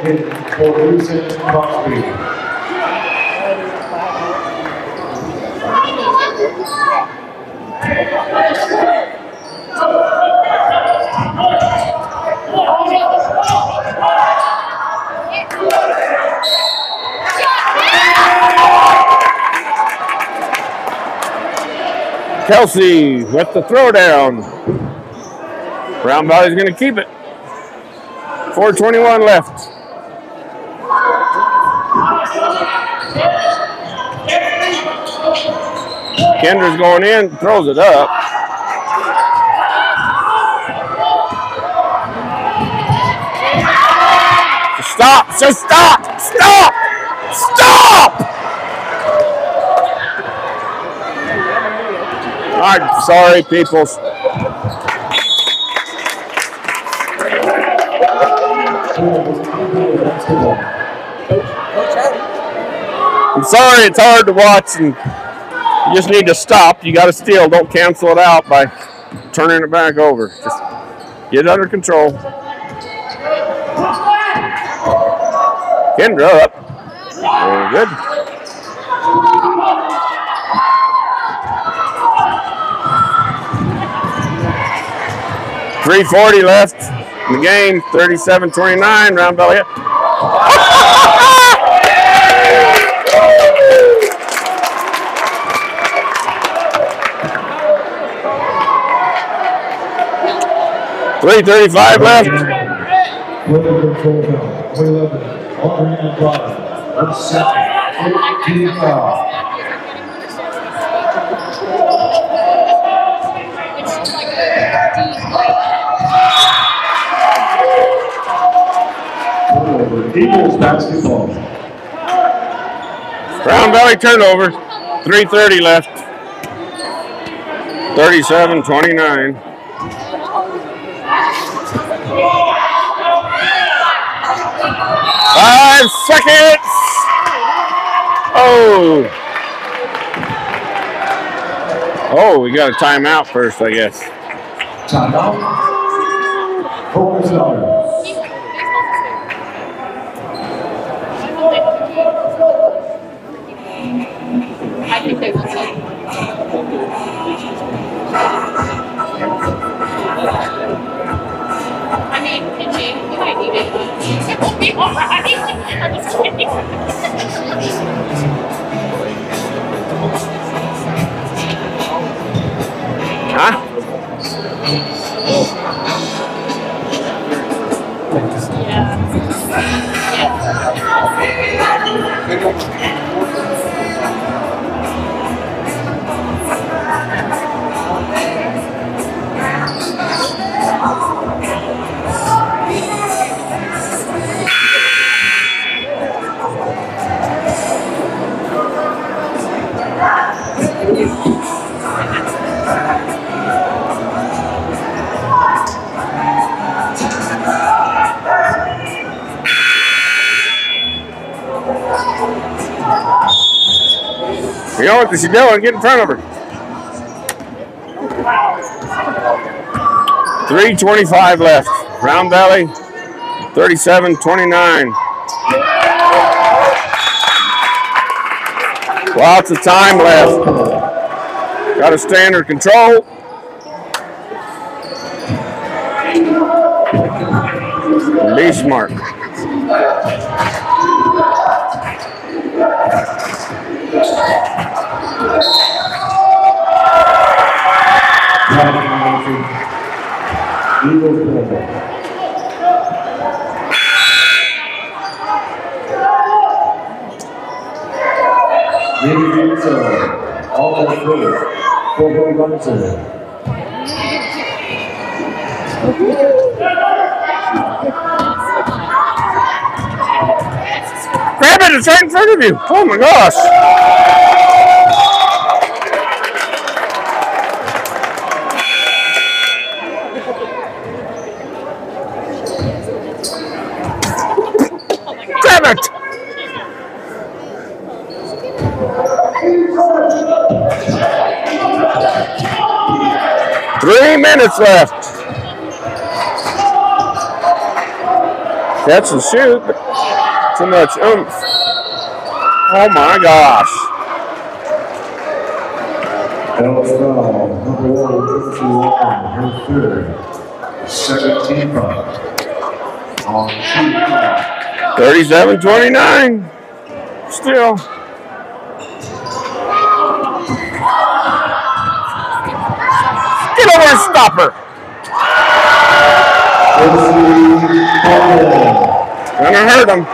For Lucent Crosby. Kelsey with the throwdown. Round Valley's going to keep it. 421 left. Kendra's going in, throws it up. Stop! Just stop! Stop! Stop! I'm sorry, people. I'm sorry, it's hard to watch, and you just need to stop. You got to steal. Don't cancel it out by turning it back over. Just get it under control. Kendra up. Very good. Three forty left in the game. 37-29. Round Valley. 335 left. Eagles. Round Valley turnovers. 3.30 left. 37-29. Five seconds. Oh. Oh, we got a timeout first, I guess. Timeout. Focus Stars. Be alright. I'm just kidding. Huh? You know what she's doing? Get in front of her. 325 left. Round Valley, 37-29. Lots of time left. Got to stay under control. Be smart. Eagles ball. Navy Beats uh, all the way. Grab it, it's right in front of you. Oh my gosh. Grab it. Three minutes left. Catch and shoot. Too much oomph. Oh my gosh. Brown, number one, 51, her third. Second team foul. On two foul. 37 29. Still. Over and stop her. Gonna hurt him.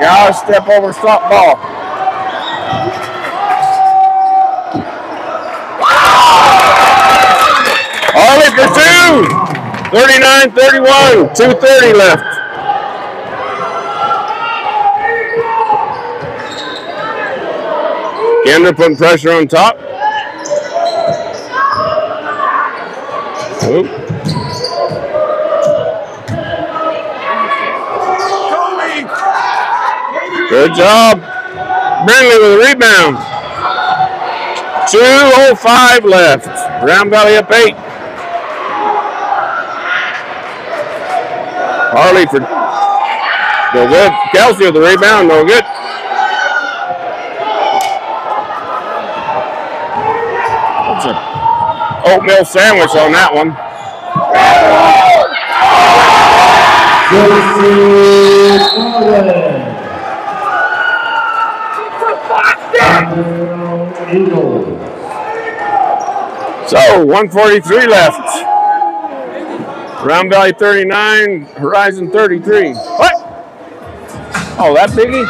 Gotta step over, stop ball. Harley for two. 39 31. 230 left. Gander putting pressure on top. Good job. Brindley with a rebound. 2.05 left. Round Valley up eight. Harley for no good. Kelsey with the rebound, no good. That's a oatmeal sandwich on that one. So 143 left. Round Valley 39, Horizon 33. What? Oh, that biggie?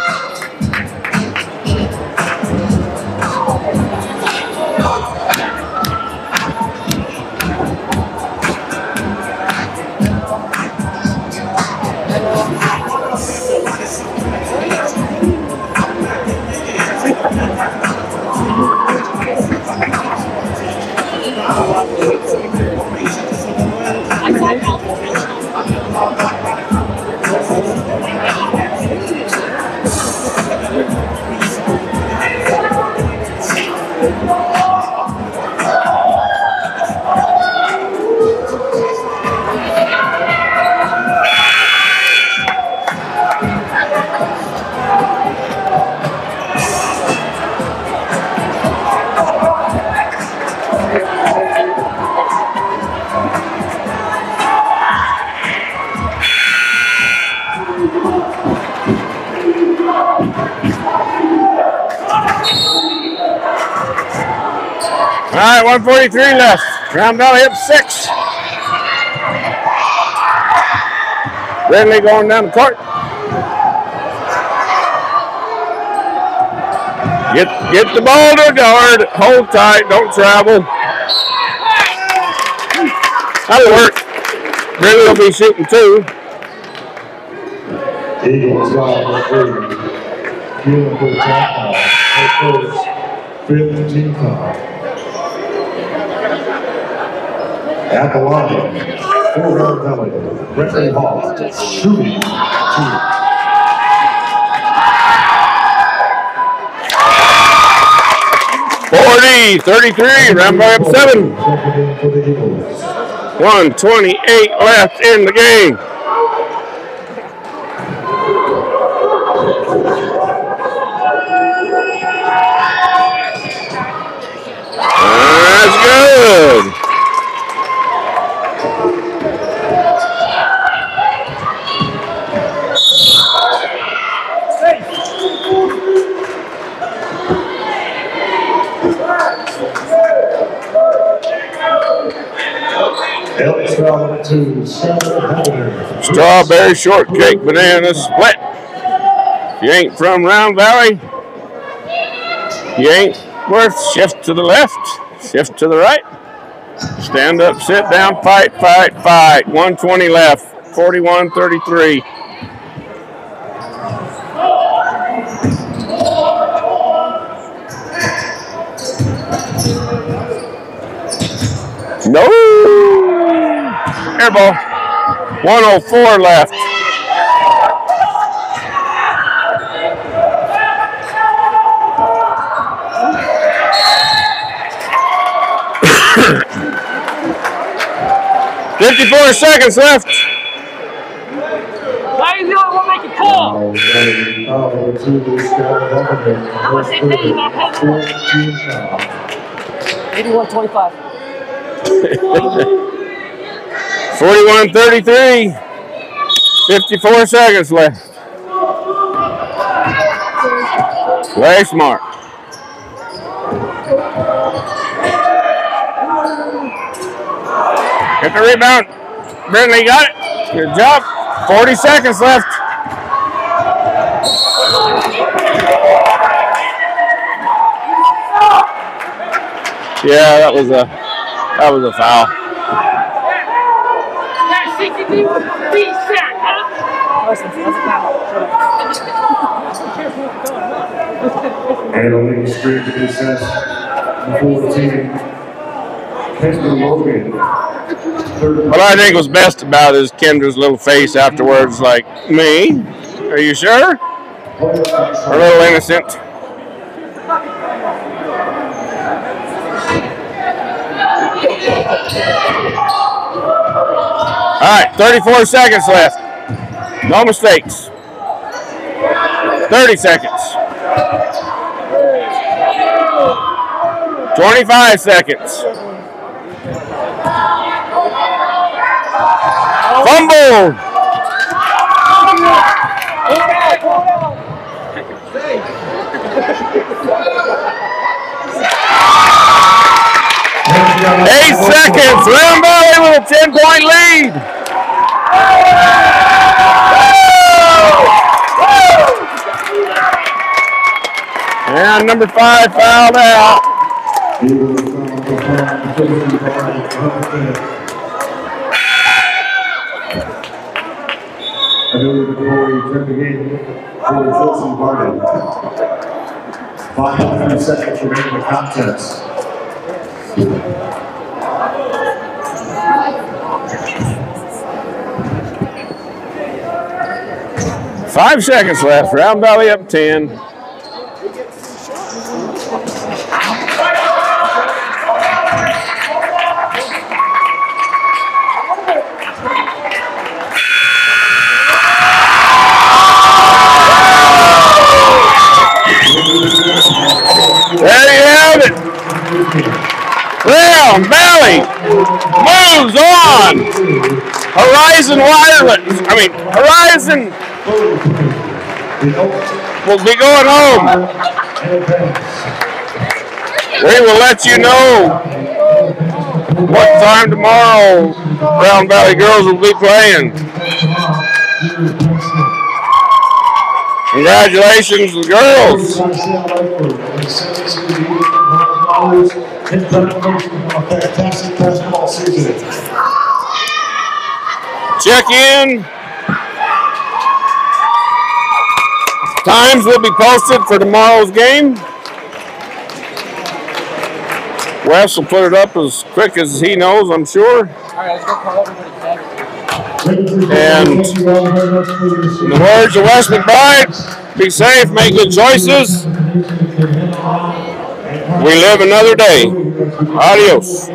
All right, 143 left. Round Valley up six. Brindley going down the court. Get get the ball to guard. Hold tight. Don't travel. That'll work. Brindley will be shooting two. Eagles got three. Foul. Foul. Appalachia, four round valley. Brindley Hall, shooting two. Forty, 33, round by up seven. Second in for the Eagles. 128 left in the game. That's good. Strawberry shortcake banana split. If you ain't from Round Valley, you ain't worth shift to the left, shift to the right. Stand up, sit down, fight, fight, fight. 120 left, 41 33. No! Air 104 left. Fifty-four seconds left. Why are you the only one making call? Foul number two, Scott Buckingham. gonna say hey, not hey. Fourth team foul. 81 25. 41 33. 54 seconds left. Last mark. Get the rebound. Brindley got it. Good job. 40 seconds left. Yeah, that was a that was a foul. That's 63 feet shot, huh? Listen, a foul. And a straight to recess before the team. Kendra Logan. What I think was best about is Kendra's little face afterwards, like, me? Are you sure? A little innocent. All right, 34 seconds left. No mistakes. 30 seconds. 25 seconds. Fumble. Eight seconds. Valley with a 10 point lead. And number five fouled out. I know the Corey turned the game for the Filson Barton. Five seconds remaining in the contest. Five seconds left. Round Valley up 10. Round Valley moves on. Horizon Wireless. I mean, Horizon will be going home. We will let you know what time tomorrow Round Valley girls will be playing. Congratulations, girls. Fantastic basketball season. Check in. Times will be posted for tomorrow's game. Wes will put it up as quick as he knows, I'm sure. And in the words of Wes McBride, be safe, make good choices. We live another day. Adios.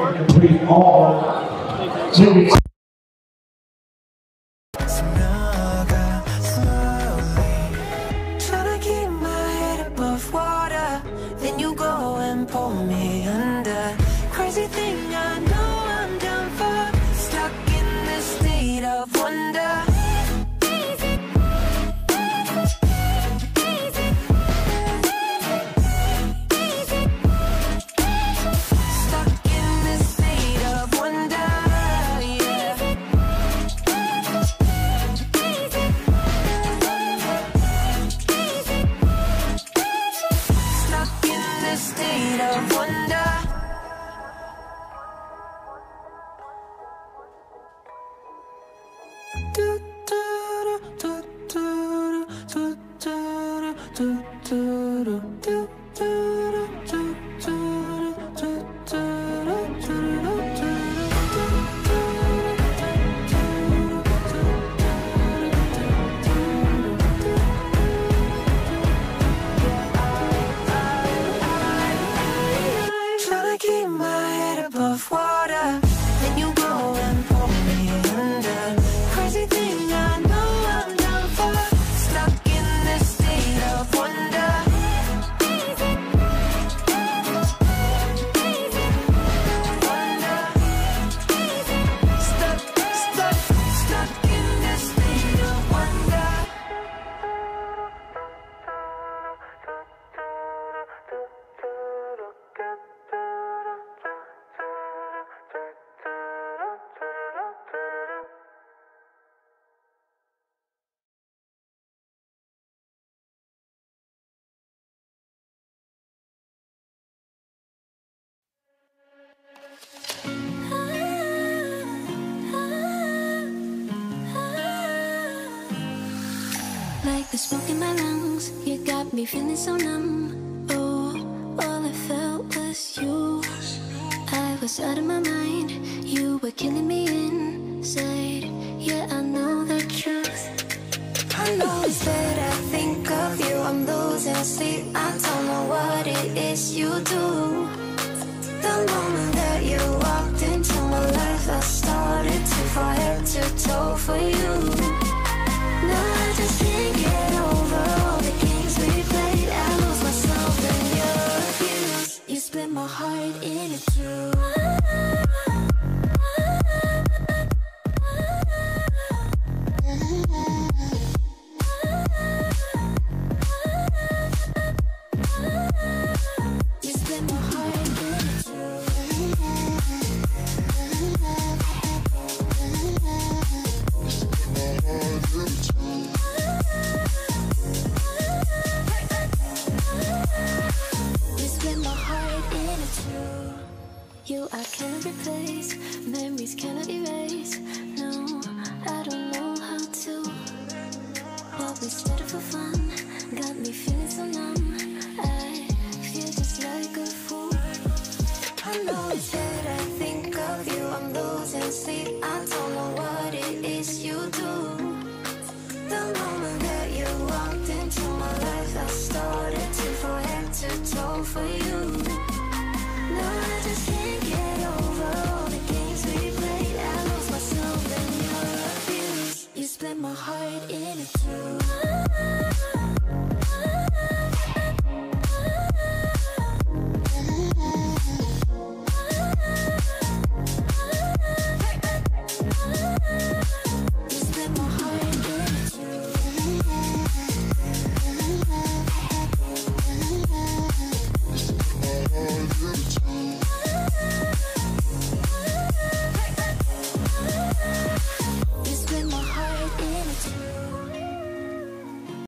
smoke in my lungs, you got me feeling so numb. Oh, all I felt was you. I was out of my mind, you were killing me inside. Yeah, I know the truth. I know it's bad, I think of you. I'm losing sleep, I don't know what it is you do. The moment that you walked into my life, I started to fall head to toe for you. do